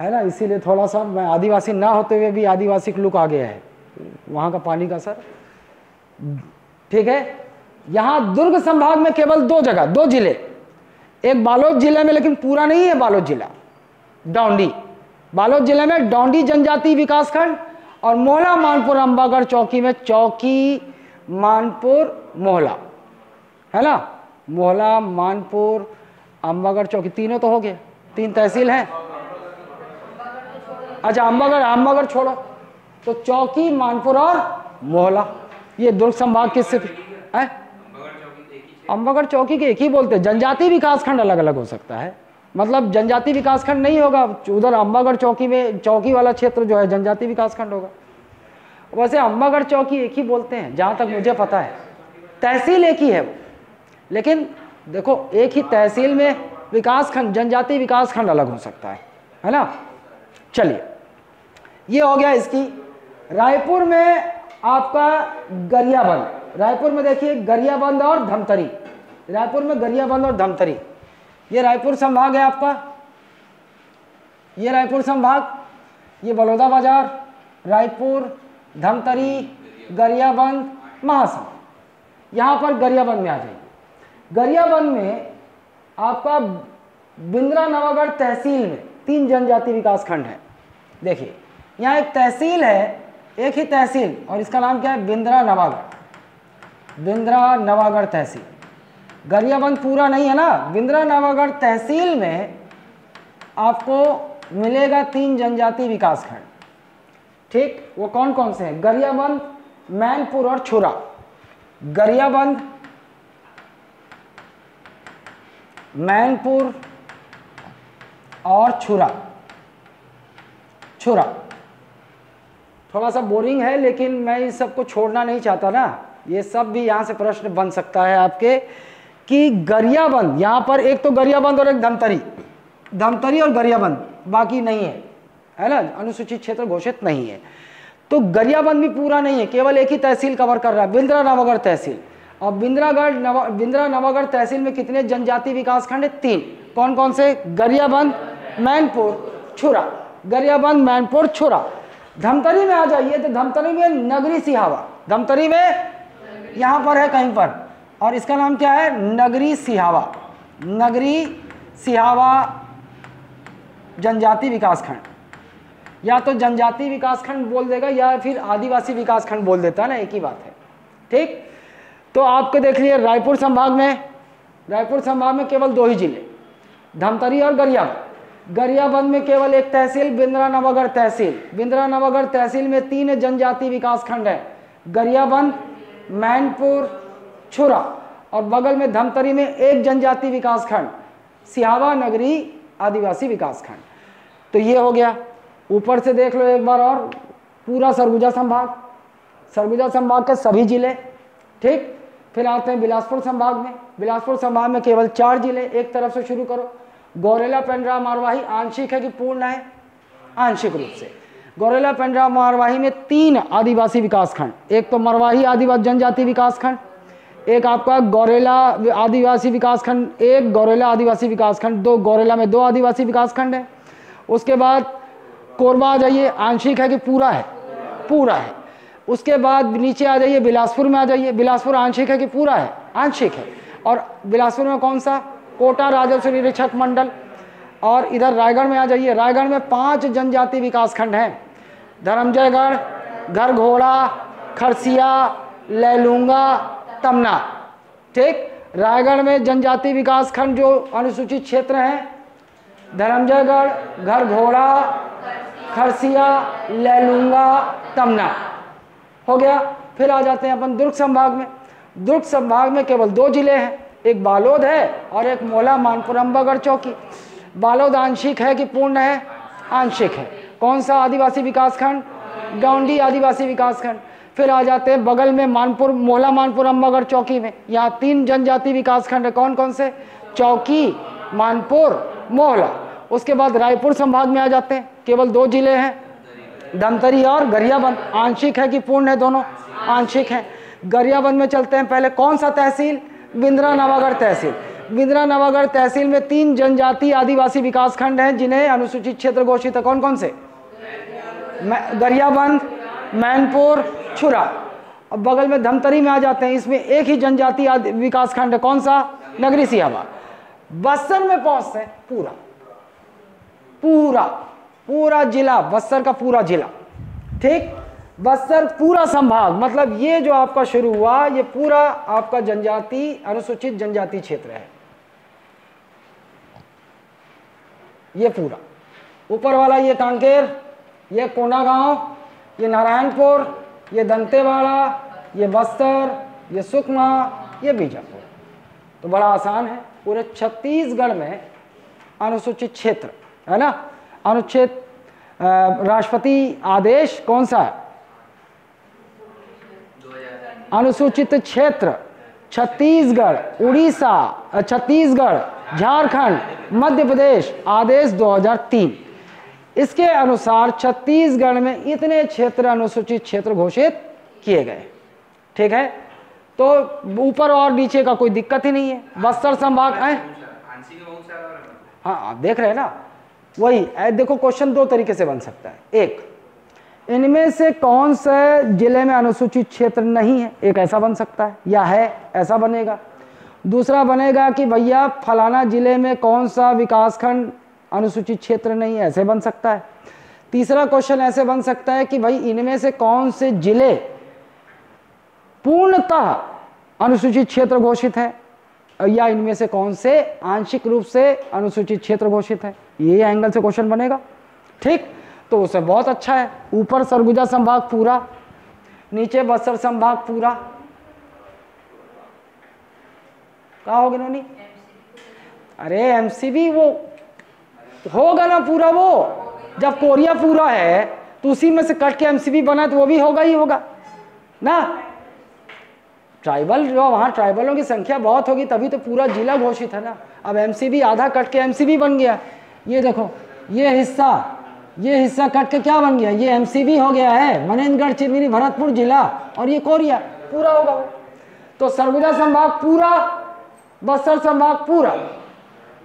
है ना? इसीलिए थोड़ा सा मैं आदिवासी ना होते हुए भी आदिवासी लुक आ गया है। वहाँ का पानी का सर। ठीक है? यहाँ दुर्ग संभाग में केवल दो जगह, दो ज़िले। एक बालोद ज़िले में, लेकिन पूरा नहीं है बालोद जिला। डौंडी। बालोद ज़िले में डौंडी जनजाति विकास खंड और मोहला मानपुर अंबागढ़ चौकी में चौकी मानपुर मोहला। है ना? मोहला, मानपुर, अंबागढ़ चौकी, तीनों तो हो गए। तीन तहसील हैं। अच्छा अम्बागढ़ अंबागढ़ छोड़ो। तो चौकी, मानपुर और मोहला ये दुर्ग संभाग की स्थिति, है? अम्बागढ़ चौकी के एक ही बोलते हैं। जनजाति विकास खंड अलग अलग हो सकता है। मतलब जनजाति विकास खंड नहीं होगा, उधर अम्बागढ़ चौकी में, चौकी वाला क्षेत्र जो है, जनजाति विकास खंड होगा। वैसे अम्बागढ़ चौकी एक ही बोलते हैं, जहाँ तक मुझे पता है। तहसील एक ही है लेकिन देखो, एक ही तहसील में विकास खंड, जनजाति विकास खंड अलग हो सकता है। है ना? चलिए। ये हो गया इसकी। रायपुर में आपका गरियाबंद। रायपुर में देखिए, गरियाबंद और धमतरी। रायपुर में गरियाबंद और धमतरी। ये रायपुर संभाग है आपका। ये रायपुर संभाग, ये बलौदा बाज़ार, रायपुर, धमतरी, गरियाबंद महासम यहाँ पर गरियाबंद में आ जाइए। गरियाबंद में आपका बिंद्रा नवागढ़ तहसील में तीन जनजाति विकास खंड है। देखिए यहाँ एक तहसील है, एक ही तहसील, और इसका नाम क्या है? बिंद्रा नवागढ़ बिंद्रा नवागढ़ तहसील। गरियाबंद पूरा नहीं है ना? बिंद्रा नवागढ़ तहसील में आपको मिलेगा तीन जनजाति विकास खंड। ठीक? वो कौन कौन से हैं? गरियाबंद, मैनपुर और छुरा। गरियाबंद, मैनपुर और छुरा। छुरा। थोड़ा सा बोरिंग है, लेकिन मैं इस सबको छोड़ना नहीं चाहता ना। ये सब भी यहाँ से प्रश्न बन सकता है आपके कि गरियाबंद, यहाँ पर एक तो गरियाबंद और एक धमतरी। धमतरी और गरियाबंद बाकी नहीं है है ना? अनुसूचित क्षेत्र घोषित नहीं है। तो गरियाबंद भी पूरा नहीं है, केवल एक ही तहसील कवर कर रहा है, बिंद्रा नवागढ़ तहसील। और बिंद्रागढ़ नवा, बिंद्रा नवागढ़ तहसील में कितने जनजाति विकास खंड है? तीन। कौन कौन से? गरियाबंद, मैनपुर, छुरा। गरियाबंद, मैनपुर, छुरा। धमतरी में आ जाइए तो धमतरी में नगरी सिहावा। धमतरी में यहाँ पर है कहीं पर। और इसका नाम क्या है? नगरी सिहावा। नगरी सिहावा जनजाति विकास खंड। या तो जनजाति विकास खंड बोल देगा या फिर आदिवासी विकास खंड बोल देता है ना, एक ही बात है। ठीक? तो आपके देख लिए रायपुर संभाग में, रायपुर संभाग में केवल दो ही ज़िले, धमतरी और गरियाबंद। गरियाबंद में केवल एक तहसील, बिंद्रा नवागढ़ तहसील। बिंद्रा नवागढ़ तहसील में तीन जनजाति विकास खंड है। गरियाबंद, मैनपुर, छुरा और बगल में धमतरी में एक जनजाति विकास खंड, सिहावा नगरी आदिवासी विकास खंड। तो ये हो गया। ऊपर से देख लो एक बार और, पूरा सरगुजा संभाग। सरगुजा संभाग के सभी ज़िले, ठीक? फिर आते हैं बिलासपुर संभाग में। बिलासपुर संभाग में केवल चार ज़िले एक तरफ़ से शुरू करो। गौरेला पेंड्रा मारवाही आंशिक है कि पूर्ण है? आंशिक रूप से। गौरेला पेंड्रा मारवाही में तीन आदिवासी विकास खंड एक तो मरवाही आदिवासी जनजाति विकास खंड एक आपका गौरेला आदिवासी विकास खंड एक गौरेला आदिवासी विकास खंड दो गौरेला में दो आदिवासी विकास खंड है। उसके बाद कोरबा आ जाइए, आंशिक है कि पूरा है? पूरा है। उसके बाद नीचे आ जाइए, बिलासपुर में आ जाइए, बिलासपुर आंशिक है कि पूरा है? आंशिक है। और बिलासपुर में कौन सा? कोटा राजस्व निरीक्षक मंडल। और इधर रायगढ़ में आ जाइए। रायगढ़ में पाँच जनजाति विकास खंड हैं। धर्मजयगढ़ घर घोड़ा खरसिया, लैलूँगा, तमना। ठीक? रायगढ़ में जनजाति विकास खंड जो अनुसूचित क्षेत्र हैं, धर्मजयगढ़ घर घोड़ा खरसिया, लैलूँगा, तमना। हो गया? फिर आ जाते हैं अपन दुर्ग संभाग में। दुर्ग संभाग में केवल दो ज़िले हैं। एक बालोद है और एक मोला मानपुर अम्बागढ़ चौकी। बालोद आंशिक है कि पूर्ण है? आंशिक है। कौन सा आदिवासी विकास खंड? गौंडी आदिवासी विकास खंड। फिर आ जाते हैं बगल में मानपुर, मोला मानपुर अम्बागढ़ चौकी में। यहाँ तीन जनजाति विकास खंड है। कौन कौन से? चौकी, मानपुर मोहला उसके बाद रायपुर संभाग में आ जाते हैं। केवल दो ज़िले हैं। धमतरी और गरियाबंद। आंशिक है कि पूर्ण है दोनों? आंशिक है। गरियाबंद में चलते हैं। पहले कौन सा तहसील? बिंद्रा नवागढ़ तहसील। बिंद्रा नवागढ़ तहसील में तीन जनजाति आदिवासी विकास खंड हैं, जिन्हें अनुसूचित क्षेत्र घोषित है। कौन कौन से गरियाबंद मैनपुर, छुरा। अब बगल में धमतरी में आ जाते हैं, इसमें एक ही जनजाति विकास खंड है। कौन सा? नगरी सिहावा बस्तर में पहुँचते हैं, पूरा। पूरा। पूरा जिला, बस्तर का पूरा जिला। ठीक? बस्तर पूरा संभाग मतलब ये जो आपका शुरू हुआ, ये पूरा आपका जनजाति, अनुसूचित जनजाति क्षेत्र है। ये पूरा। ऊपर वाला ये कांकेर, ये कोनागांव ये नारायणपुर, ये दंतेवाड़ा, ये बस्तर, ये सुकमा, ये बीजापुर। तो बड़ा आसान है। पूरे छत्तीसगढ़ में अनुसूचित क्षेत्र, है ना? अनुच्छेद राष्ट्रपति आदेश कौन सा है? अनुसूचित क्षेत्र, छत्तीसगढ़, उड़ीसा छत्तीसगढ़, झारखंड, मध्य प्रदेश, आदेश 2003 इसके अनुसार छत्तीसगढ़ में इतने क्षेत्र अनुसूचित क्षेत्र घोषित किए गए। ठीक है? तो ऊपर और नीचे का कोई दिक्कत ही नहीं है। बस्तर संभाग, है? हाँ आप देख रहे हैं ना? वही देखो, क्वेश्चन दो तरीके से बन सकता है। एक इनमें से कौन से ज़िले में अनुसूचित क्षेत्र नहीं है? एक ऐसा बन सकता है या है, ऐसा बनेगा। दूसरा बनेगा कि भैया, फलाना ज़िले में कौन सा विकासखंड अनुसूचित क्षेत्र नहीं है? ऐसे बन सकता है। तीसरा क्वेश्चन ऐसे बन सकता है कि भाई, इनमें से कौन से ज़िले पूर्णतः अनुसूचित क्षेत्र घोषित है? या इनमें से कौन से आंशिक रूप से अनुसूचित क्षेत्र घोषित है? ये एंगल से क्वेश्चन बनेगा। ठीक? तो उसे बहुत अच्छा है। ऊपर सरगुजा संभाग पूरा, नीचे बस्तर संभाग पूरा। कहा होगा नोनी? अरे एमसीबी वो, होगा ना पूरा वो? जब कोरिया पूरा है तो उसी में से कट के एमसीबी बना तो वो भी होगा ही होगा, ना? ट्राइबल, जो वहाँ ट्राइबलों की संख्या बहुत होगी, तभी तो पूरा जिला घोषित है ना। अब एमसीबी आधा कट के एमसीबी बन गया। ये देखो, ये हिस्सा ये हिस्सा कट के क्या बन गया? ये एमसीबी हो गया है। मनेन्द्रगढ़ चिरमिरी, भरतपुर जिला और ये कोरिया। पूरा होगा तो सरगुजा संभाग पूरा, बस्तर संभाग पूरा।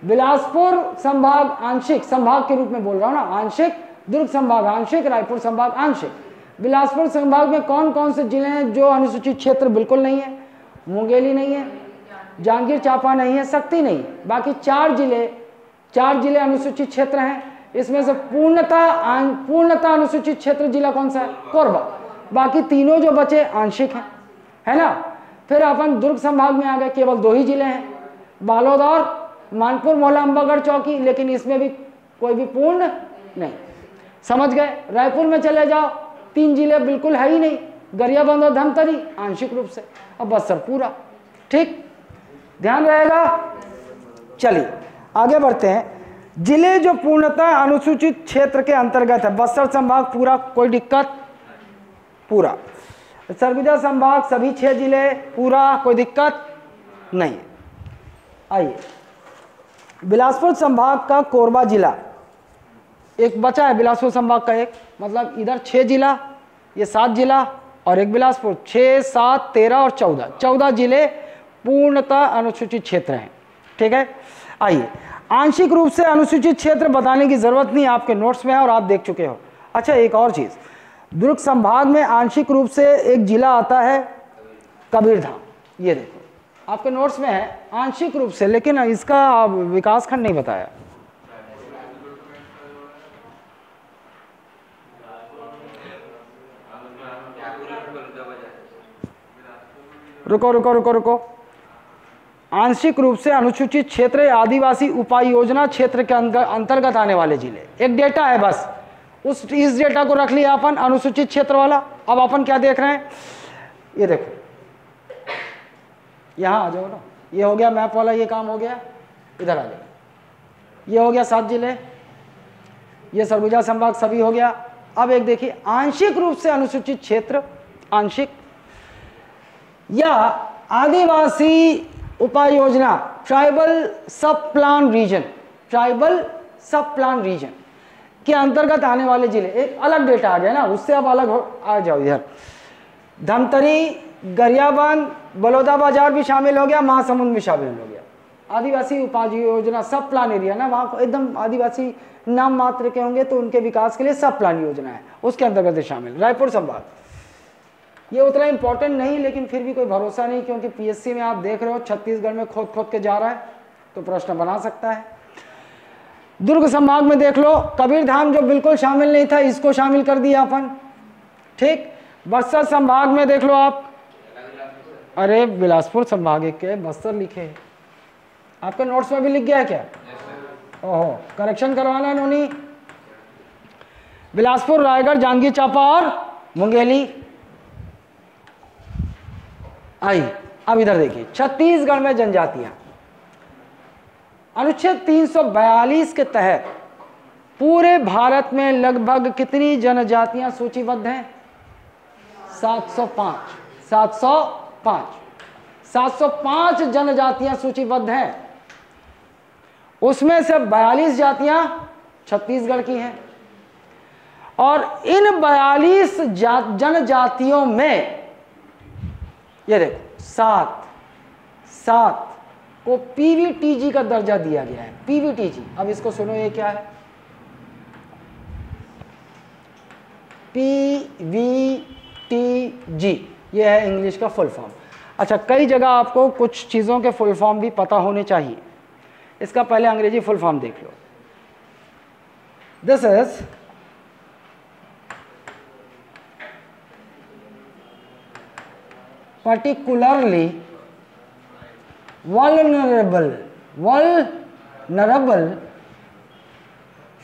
बिलासपुर संभाग आंशिक, संभाग के रूप में बोल रहा हूँ ना, आंशिक। दुर्ग संभाग आंशिक, रायपुर संभाग आंशिक। बिलासपुर संभाग में कौन कौन से ज़िले हैं जो अनुसूचित क्षेत्र बिल्कुल नहीं है? मुंगेली नहीं है जांगीर चांपा नहीं है, शक्ति नहीं। बाकी चार ज़िले चार ज़िले अनुसूचित क्षेत्र हैं। इसमें से पूर्णता पूर्णता अनुसूचित क्षेत्र जिला कौन सा है? कोरबा। बाकी तीनों जो बचे आंशिक हैं, है ना? फिर अपन दुर्ग संभाग में आ गए, केवल दो ही ज़िले हैं। बालोद और मानपुर मोहला अम्बागढ़ चौकी, लेकिन इसमें भी कोई भी पूर्ण नहीं। समझ गए? रायपुर में चले जाओ, तीन ज़िले बिल्कुल है ही नहीं। गरियाबंद और धमतरी, आंशिक रूप से। और बस्तर पूरा। ठीक? ध्यान रहेगा? चलिए, आगे बढ़ते हैं। ज़िले जो पूर्णतः अनुसूचित क्षेत्र के अंतर्गत है, बस्तर संभाग पूरा, कोई दिक्कत? पूरा। सरगुजा संभाग, सभी छह ज़िले, पूरा, कोई दिक्कत? नहीं। आइए। बिलासपुर संभाग का कोरबा जिला। एक बचा है बिलासपुर संभाग का एक। मतलब इधर छह जिला, ये सात जिला और एक बिलासपुर। छः सात, तेरह और चौदह। चौदह ज़िले पूर्णतः अनुसूचित क्षेत्र हैं। ठीक है? आइए। आंशिक रूप से अनुसूचित क्षेत्र बताने की ज़रूरत नहीं, आपके नोट्स में है और आप देख चुके हो। अच्छा एक और चीज़। दुर्ग संभाग में आंशिक रूप से एक जिला आता है कबीरधाम। ये देखो, आपके नोट्स में है, आंशिक रूप से, लेकिन इसका विकास खंड नहीं बताया। रुको रुको रुको रुको। आंशिक रूप से अनुसूचित क्षेत्र आदिवासी उपाय योजना क्षेत्र के अंतर्गत आने वाले ज़िले। एक डेटा है बस। उस, इस डेटा को रख लिया अपन, अनुसूचित क्षेत्र वाला। अब अपन क्या देख रहे हैं? ये देखो। यहाँ आ जाओ ना। ये हो गया मैप वाला, ये काम हो गया। इधर आ जाओ। ये हो गया सात ज़िले। ये सरगुजा, संभाग, सभी हो गया। अब एक देखिए, आंशिक रूप से अनुसूचित क्षेत्र, आंशिक। या आदिवासी उपाय योजना tribal sub plan region tribal sub plan region के अंतर्गत आने वाले ज़िले, एक अलग डेटा आ गया ना, उससे आप अलग हो, आ जाओ इधर। धमतरी, गरियाबंद, बलौदा बाज़ार भी शामिल हो गया, महासमुंद भी शामिल हो गया। आदिवासी उपाधि योजना सब प्लान एरिया ना, वहाँ एकदम आदिवासी नाम मात्र के होंगे तो उनके विकास के लिए सब प्लान योजना है, उसके अंतर्गत शामिल। रायपुर संभाग ये उतना इंपॉर्टेंट नहीं, लेकिन फिर भी कोई भरोसा नहीं, क्योंकि पीएससी में आप देख रहे हो, छत्तीसगढ़ में खोद खोद के जा रहा है तो प्रश्न बना सकता है। दुर्ग संभाग में देख लो, कबीर धाम जो बिल्कुल शामिल नहीं था, इसको शामिल कर दिया अपन। ठीक? बस्तर संभाग में देख लो आप। अरे, बिलासपुर संभाग के बस्तर लिखे आपके नोट्स में भी लिख गया है क्या? ओहो करेक्शन करवाना है नोनी बिलासपुर, रायगढ़, जांजगीर चांपा और मुंगेली। आई। अब इधर देखिए छत्तीसगढ़ में जनजातियाँ। अनुच्छेद 342 के तहत पूरे भारत में लगभग कितनी जनजातियाँ सूचीबद्ध हैं? 705 705 705 जनजातियाँ सूचीबद्ध हैं। उसमें से बयालीस जातियाँ छत्तीसगढ़ की हैं। और इन बयालीस जा, जनजातियों में ये देखो, सात सात को पीवीटीजी का दर्जा दिया गया है पीवीटीजी अब इसको सुनो, ये क्या है? पीवीटीजी ये है इंग्लिश का फुल फॉर्म। अच्छा कई जगह आपको कुछ चीज़ों के फुल फॉर्म भी पता होने चाहिए। इसका पहले अंग्रेज़ी फुल फॉर्म देख लो। This is particularly vulnerable vulnerable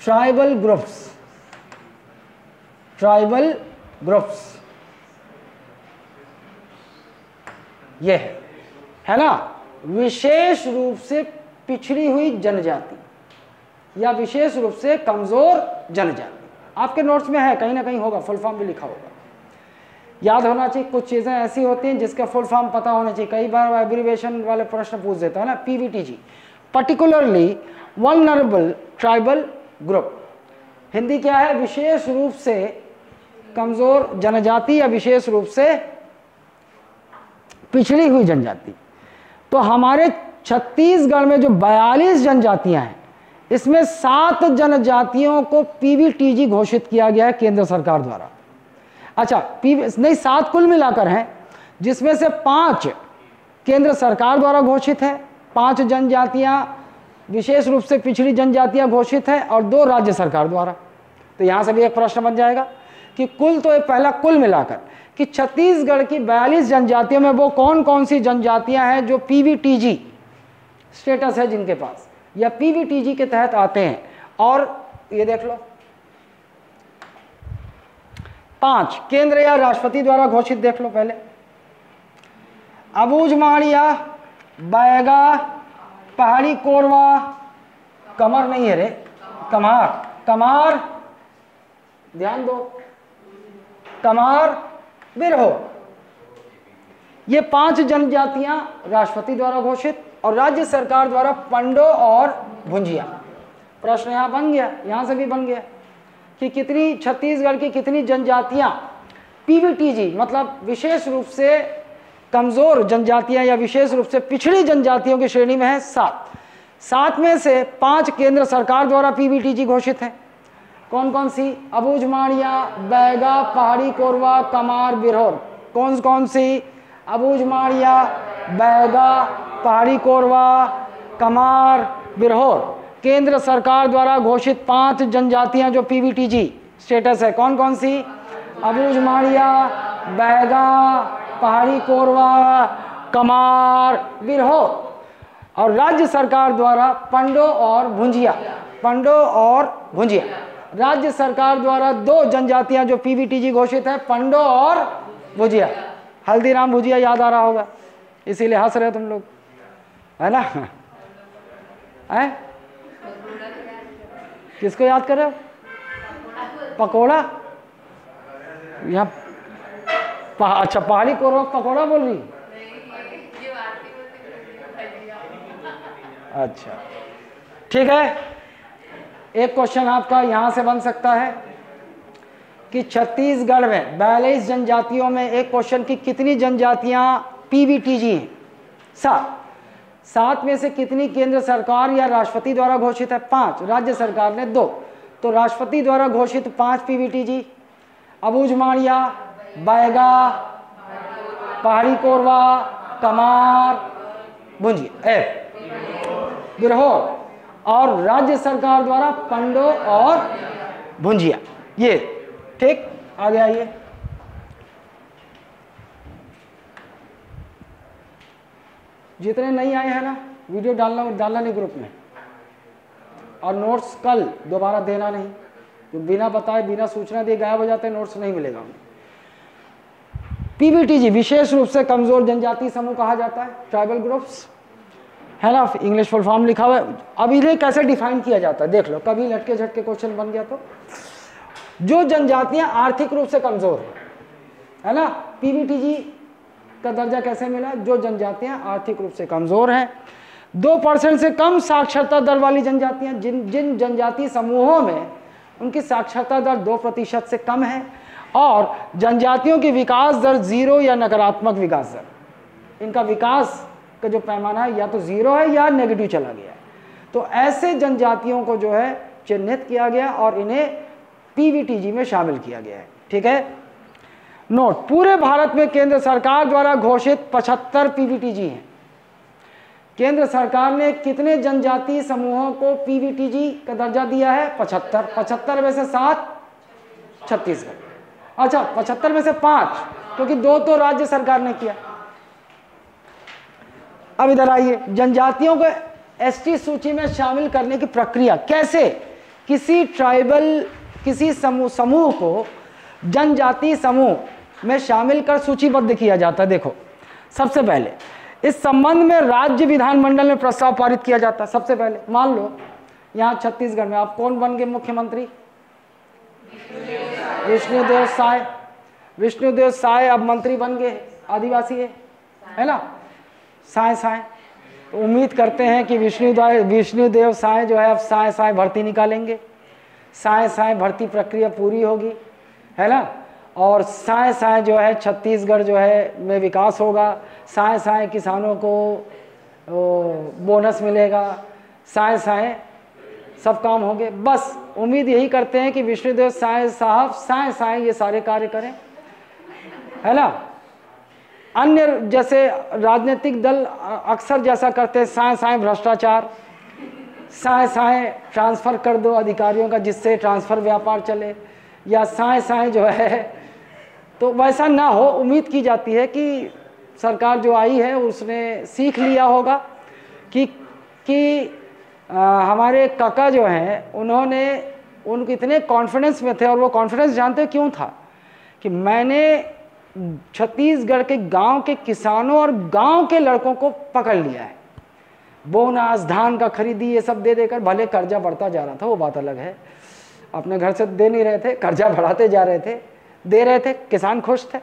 tribal groups. Tribal groups. ये है। है ना? विशेष रूप से पिछड़ी हुई जनजाति या विशेष रूप से कमज़ोर जनजाति। आपके नोट्स में है, कहीं ना कहीं होगा फुल फॉर्म भी लिखा होगा। याद होना चाहिए, कुछ चीज़ें ऐसी होती हैं जिसका फुल फॉर्म पता होना चाहिए। कई बार एब्रीवेशन वाले प्रश्न पूछ देता है ना PVTG particularly vulnerable tribal group Hindi क्या है? विशेष रूप से कमज़ोर जनजाति या विशेष रूप से पिछड़ी हुई जनजाति। तो हमारे छत्तीसगढ़ में जो 42 जनजातियाँ हैं, इसमें सात जनजातियों को पीवीटीजी घोषित किया गया है केंद्र सरकार द्वारा। अच्छा पी नहीं, सात कुल मिलाकर हैं, जिसमें से पाँच केंद्र सरकार द्वारा घोषित है, पाँच जनजातियाँ, विशेष रूप से पिछड़ी जनजातियाँ घोषित है, और दो राज्य सरकार द्वारा। तो यहाँ से भी एक प्रश्न बन जाएगा कि कुल तो एक पहला कुल मिलाकर, कि छत्तीसगढ़ की 42 जनजातियों में वो कौन कौन सी जनजातियाँ हैं जो पीवीटीजी स्टेटस है जिनके पास, या पीवीटीजी के तहत आते हैं? और ये देख लो पाँच, केंद्र या राष्ट्रपति द्वारा घोषित देख लो पहले। अबूझमाड़िया बैगा, पहाड़ी कोरवा, कमर नहीं है रे, कमार कमार, ध्यान दो, कमार, बिरहो। ये पाँच जनजातियाँ राष्ट्रपति द्वारा घोषित और राज्य सरकार द्वारा पंडो और भुंजिया। प्रश्न यहाँ बन गया, यहाँ से भी बन गया। कि कितनी छत्तीसगढ़ की कितनी जनजातियाँ, पीवीटीजी मतलब विशेष रूप से कमज़ोर जनजातियाँ या विशेष रूप से पिछड़ी जनजातियों की श्रेणी में है सात। सात में से पाँच केंद्र सरकार द्वारा पीवीटीजी घोषित है। कौन कौन सी अबूझमाड़िया बैगा, पहाड़ी, कोरवा, कमार, बिरहोर। कौन कौन सी अबूझमाड़िया बैगा, पहाड़ी, कोरवा, कमार, बिरहोर। केंद्र सरकार द्वारा घोषित पाँच जनजातियाँ जो पीवीटीजी स्टेटस है कौन कौन सी अबूझमाड़िया बैगा, पहाड़ी कोरवा, कमार बिरहोर और राज्य सरकार द्वारा पंडो और भुंजिया, पंडो और भुंजिया। राज्य सरकार द्वारा दो जनजातियाँ जो पीवीटीजी घोषित है, पंडो और भुजिया। हल्दीराम भुजिया याद आ रहा होगा, इसीलिए हंस रहे तुम लोग। है ना? है? किसको याद कर रहे हो? पकोड़ा? यहाँ अच्छा पहाड़ी को पकोड़ा बोल रही? अच्छा। ठीक है। एक क्वेश्चन आपका यहाँ से बन सकता है कि छत्तीसगढ़ में बयालीस जनजातियों में एक क्वेश्चन की कितनी जनजातियाँ पीवीटीजी हैं? सात। सात में से कितनी केंद्र सरकार या राष्ट्रपति द्वारा घोषित है? पाँच। राज्य सरकार ने दो। तो राष्ट्रपति द्वारा घोषित पाँच पीवीटीजी अबूझमाड़िया बैगा पहाड़ी कोरवा, कमार भुंजी ए बिरहोर। और राज्य सरकार द्वारा पंडो और भुंजिया ये, ठीक, आगे आइए। जितने नहीं आए हैं ना, वीडियो डालना डालना नहीं ग्रुप में। और नोट्स कल दोबारा देना नहीं। जो बिना बताए, बिना सूचना दिए गायब हो जाते हैं नोट्स नहीं मिलेगा हमें पीबीटीजी विशेष रूप से कमज़ोर जनजाति समूह कहा जाता है ट्राइबल ग्रुप्स है ना इंग्लिश फुल फॉर्म लिखा हुआ है। अब इन्हें कैसे डिफाइन किया जाता है? देख लो, कभी लटके झटके क्वेश्चन बन गया तो। जो जनजातियाँ आर्थिक रूप से कमज़ोर है है ना पीवीटीजी का दर्जा कैसे मिला? जो जनजातियाँ आर्थिक रूप से कमज़ोर हैं। दो परसेंट से कम साक्षरता दर वाली जनजातियाँ, जिन जिन जनजाति समूहों में उनकी साक्षरता दर दो प्रतिशत से कम है और जनजातियों की विकास दर ज़ीरो या नकारात्मक विकास दर। इनका विकास का जो पैमाना है, या तो ज़ीरो है या नेगेटिव चला गया है। तो ऐसे जनजातियों को जो है चिन्हित किया गया और इन्हें पीवीटीजी में शामिल किया गया है। ठीक है? नोट, पूरे भारत में केंद्र सरकार द्वारा घोषित 75 पीवीटीजी हैं। केंद्र सरकार ने कितने जनजातीय समूहों को पीवीटीजी का दर्जा दिया है? 75 75 में से सात, छत्तीसगढ़। अच्छा 75 में से पाँच, क्योंकि दो तो राज्य सरकार ने किया। अब इधर आइए। जनजातियों को एसटी सूची में शामिल करने की प्रक्रिया कैसे? किसी ट्राइबल किसी समूह समूह को जनजाति समूह में शामिल कर सूचीबद्ध किया जाता है। देखो, सबसे पहले, इस संबंध में राज्य विधानमंडल में प्रस्ताव पारित किया जाता है। सबसे पहले, मान लो, यहाँ छत्तीसगढ़ में आप कौन बन गए मुख्यमंत्री? विष्णुदेव साय। विष्णुदेव साय अब मंत्री बन गए, आदिवासी है है ना? साय साय। तो उम्मीद करते हैं कि विष्णुदेव विष्णुदेव साय जो है, अब साय साय भर्ती निकालेंगे। साय साय भर्ती प्रक्रिया पूरी होगी, है ना? और साय साय जो है छत्तीसगढ़ जो है में विकास होगा। साय साय किसानों को बोनस मिलेगा। साय साय सब काम होंगे। बस उम्मीद यही करते हैं कि विष्णुदेव साय साहब साय साय ये सारे कार्य करें। है ना? अन्य जैसे राजनीतिक दल अक्सर जैसा करते हैं, साय साय भ्रष्टाचार। साय साय ट्रांसफ़र कर दो अधिकारियों का जिससे ट्रांसफ़र व्यापार चले। या साय साय जो है तो वैसा ना हो उम्मीद की जाती है कि सरकार जो आई है उसने सीख लिया होगा कि कि आ, हमारे काका जो हैं उन्होंने उनको इतने कॉन्फिडेंस में थे और वो कॉन्फिडेंस जानते क्यों था? कि मैंने छत्तीसगढ़ के गाँव के किसानों और गाँव के लड़कों को पकड़ लिया है। बोनास धान का खरीदी ये सब दे देकर भले कर्जा बढ़ता जा रहा था वो बात अलग है। अपने घर से दे नहीं रहे थे कर्जा बढ़ाते जा रहे थे। दे रहे थे, किसान खुश थे।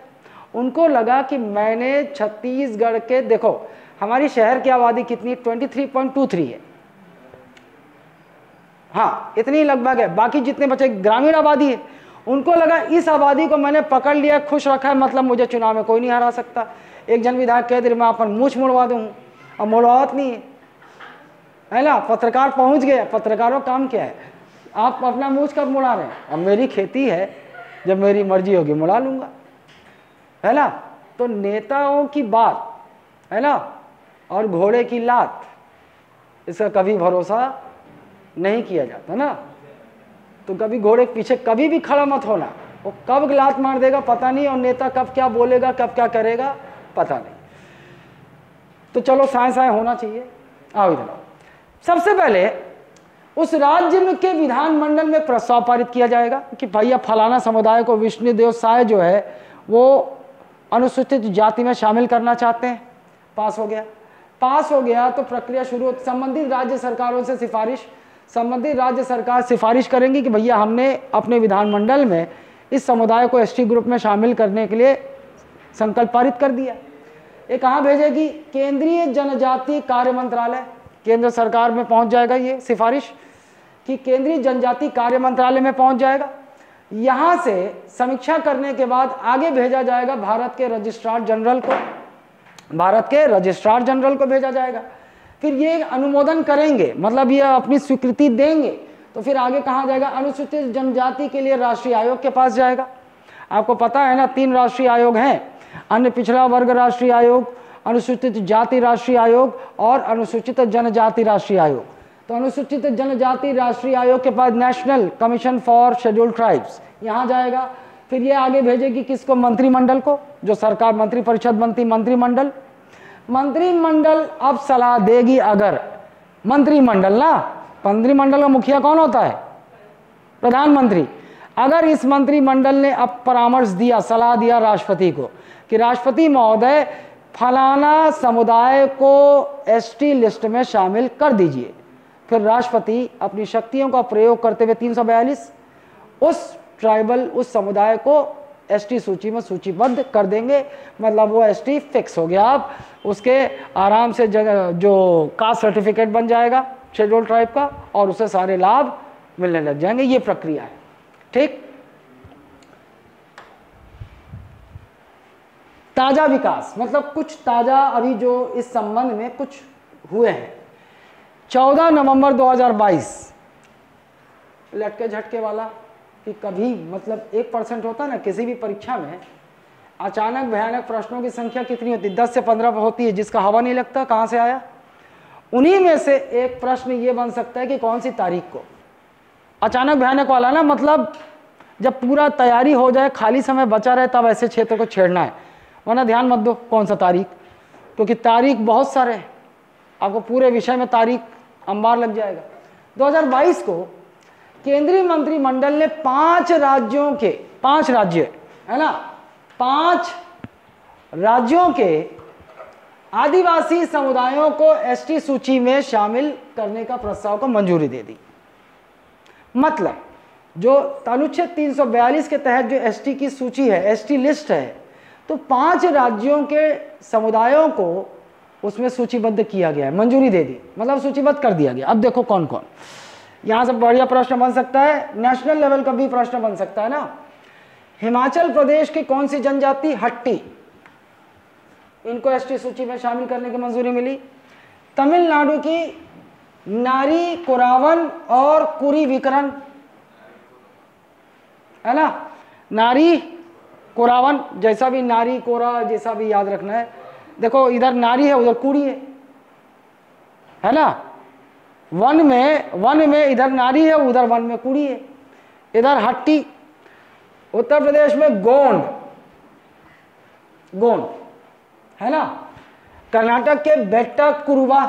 उनको लगा कि मैंने छत्तीसगढ़ के, देखो, हमारी शहर की आबादी कितनी 23.23 है। हाँ इतनी लगभग है, बाकी जितने बच्चे ग्रामीण आबादी है। उनको लगा इस आबादी को मैंने पकड़ लिया, खुश रखा है मतलब मुझे चुनाव में कोई नहीं हरा सकता। एक जन विधायक कह दे मैं अपन मूछ मुड़वा दूँ, अब मुड़वावत नहीं है। है ना, पत्रकार पहुँच गया पत्रकारों काम क्या है? आप अपना मूछ कब मुड़ा रहे हैं? अब मेरी खेती है जब मेरी मर्ज़ी होगी मुड़ा लूँगा। है ना? तो नेताओं की बात, है ना? और घोड़े की लात, इसका कभी भरोसा नहीं किया जाता ना? तो कभी घोड़े के पीछे कभी भी खड़ा मत होना। वो कब लात मार देगा पता नहीं, और नेता कब क्या बोलेगा, कब क्या करेगा, पता नहीं। तो चलो साय साय होना चाहिए। आओ इधर सबसे पहले उस राज्य में के विधानमंडल में प्रस्ताव पारित किया जाएगा कि भैया फलाना समुदाय को विष्णुदेव साय जो है, वो अनुसूचित जाति में शामिल करना चाहते हैं। पास हो गया। पास हो गया तो प्रक्रिया शुरू संबंधित राज्य सरकारों से सिफारिश संबंधित राज्य सरकार सिफारिश करेंगी कि भैया हमने अपने विधानमंडल में इस समुदाय को एसटी ग्रुप में शामिल करने के लिए संकल्प पारित कर दिया। ये कहाँ भेजेगी? केंद्रीय जनजातीय कार्य मंत्रालय। केंद्र सरकार में पहुँच जाएगा ये सिफारिश। कि केंद्रीय जनजाति कार्य मंत्रालय में पहुँच जाएगा। यहाँ से समीक्षा करने के बाद आगे भेजा जाएगा भारत के रजिस्ट्रार जनरल को। भारत के रजिस्ट्रार जनरल को भेजा जाएगा। फिर ये अनुमोदन करेंगे मतलब ये अपनी स्वीकृति देंगे तो फिर आगे कहा जाएगा? अनुसूचित जनजाति के लिए राष्ट्रीय आयोग के पास जाएगा। आपको पता है ना, तीन राष्ट्रीय आयोग हैं। अन्य पिछड़ा वर्ग राष्ट्रीय आयोग, अनुसूचित जाति राष्ट्रीय आयोग और अनुसूचित जनजाति राष्ट्रीय आयोग। तो अनुसूचित जनजाति राष्ट्रीय आयोग के पास national commission for scheduled tribes यहाँ जाएगा। फिर ये आगे भेजेगी किसको? मंत्रिमंडल को, जो सरकार मंत्री परिषद बनती, मंत्रिमंडल। मंत्रिमंडल अब सलाह देगी अगर। मंत्रिमंडल ना? मंत्रिमंडल का मुखिया कौन होता है? प्रधानमंत्री। अगर इस मंत्रिमंडल ने अब परामर्श दिया, सलाह दिया राष्ट्रपति को कि राष्ट्रपति महोदय, फलाना समुदाय को एसटी लिस्ट में शामिल कर दीजिए। फिर राष्ट्रपति अपनी शक्तियों का प्रयोग करते हुए तीन सौ बयालीस, उस ट्राइबल उस समुदाय को एसटी सूची में सूचीबद्ध कर देंगे। मतलब वो एसटी फिक्स हो गया आप उसके आराम से जो कास्ट सर्टिफिकेट बन जाएगा शेड्यूल ट्राइब का, और उसे सारे लाभ मिलने लग जाएँगे। ये प्रक्रिया है। ठीक? ताज़ा विकास। मतलब कुछ ताज़ा अभी जो इस संबंध में कुछ हुए हैं। 14 नवंबर 2022 लटके झटके वाला कि कभी मतलब एक परसेंट होता है ना किसी भी परीक्षा में, अचानक भयानक प्रश्नों की संख्या कितनी होती? है दस से पंद्रह होती है, जिसका हवा नहीं लगता, कहाँ से आया? उन्हीं में से एक प्रश्न ये बन सकता है कि कौन सी तारीख को? अचानक भयानक वाला ना मतलब जब पूरा तैयारी हो जाए, खाली समय बचा रहे, तब ऐसे क्षेत्र को छेड़ना है। वरना ध्यान मत दो कौन सा तारीख, क्योंकि तारीख बहुत सारे हैं। आपको पूरे विषय में तारीख अंबार लग जाएगा। 2022 को केंद्रीय मंत्रिमंडल ने पाँच राज्यों के, पाँच राज्य, है ना? पाँच राज्यों के आदिवासी समुदायों को एसटी सूची में शामिल करने का प्रस्ताव को मंजूरी दे दी। मतलब जो अनुच्छेद 342 के तहत जो एसटी की सूची है, एसटी लिस्ट है तो पाँच राज्यों के समुदायों को उसमें सूचीबद्ध किया गया है, मंजूरी दे दी। मतलब सूचीबद्ध कर दिया गया। अब देखो कौन कौन। यहाँ से बढ़िया प्रश्न बन सकता है, नेशनल लेवल का भी प्रश्न बन सकता है ना। हिमाचल प्रदेश की कौन सी जनजाति, हट्टी? इनको एसटी सूची में शामिल करने की मंजूरी मिली। तमिलनाडु की नारी कुरावन और कुरी विकरण। है ना? नारी कोरावन, जैसा भी नारी कोरा, जैसा भी याद रखना है। देखो, इधर नारी है, उधर कुड़ी है। है ना? वन में वन में इधर नारी है, उधर वन में कुड़ी है। इधर हट्टी, उत्तर प्रदेश में गोंड। गोंड, है ना? कर्नाटक के बेट्टा कुरुबा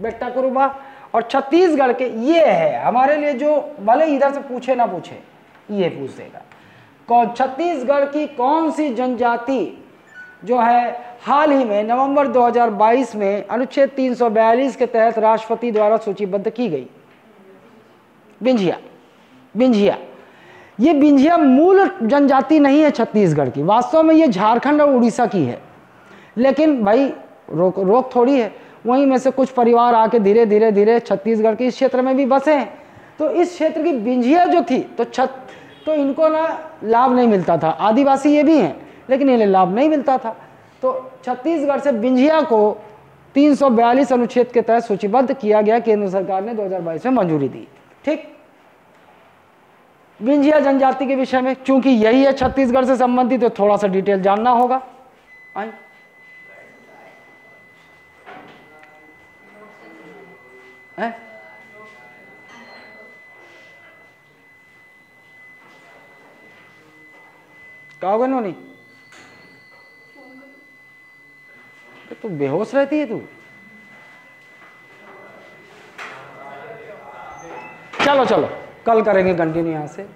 बेट्टा कुरुबा और छत्तीसगढ़ के ये है। हमारे लिए जो, भले इधर से पूछे ना पूछे, ये पूछ देगा। कौन, छत्तीसगढ़ की कौन सी जनजाति जो है हाल ही में नवंबर 2022 में अनुच्छेद 342 के तहत राष्ट्रपति द्वारा सूचीबद्ध की गई। बिंझिया बिंझिया। ये बिंझिया मूल जनजाति नहीं है छत्तीसगढ़ की। वास्तव में ये झारखंड और उड़ीसा की है। लेकिन भाई, रोक रोक थोड़ी है। वहीं में से कुछ परिवार आके धीरे धीरे धीरे छत्तीसगढ़ के इस क्षेत्र में भी बसे हैं। तो इस क्षेत्र की बिंझिया जो थी तो छत तो इनको ना लाभ नहीं मिलता था। आदिवासी ये भी हैं, लेकिन इन्हें लाभ नहीं मिलता था। तो छत्तीसगढ़ से बिंझिया को 342 अनुच्छेद के तहत सूचीबद्ध किया गया केंद्र सरकार ने 2022 में मंजूरी दी। ठीक? बिंझिया जनजाति के विषय में, चूँकि यही है छत्तीसगढ़ से संबंधित तो थोड़ा सा डिटेल जानना होगा। आई है? क्या होगा नोनी तू बेहोश रहती है तू। चलो चलो कल करेंगे कंटिन्यू यहाँ से।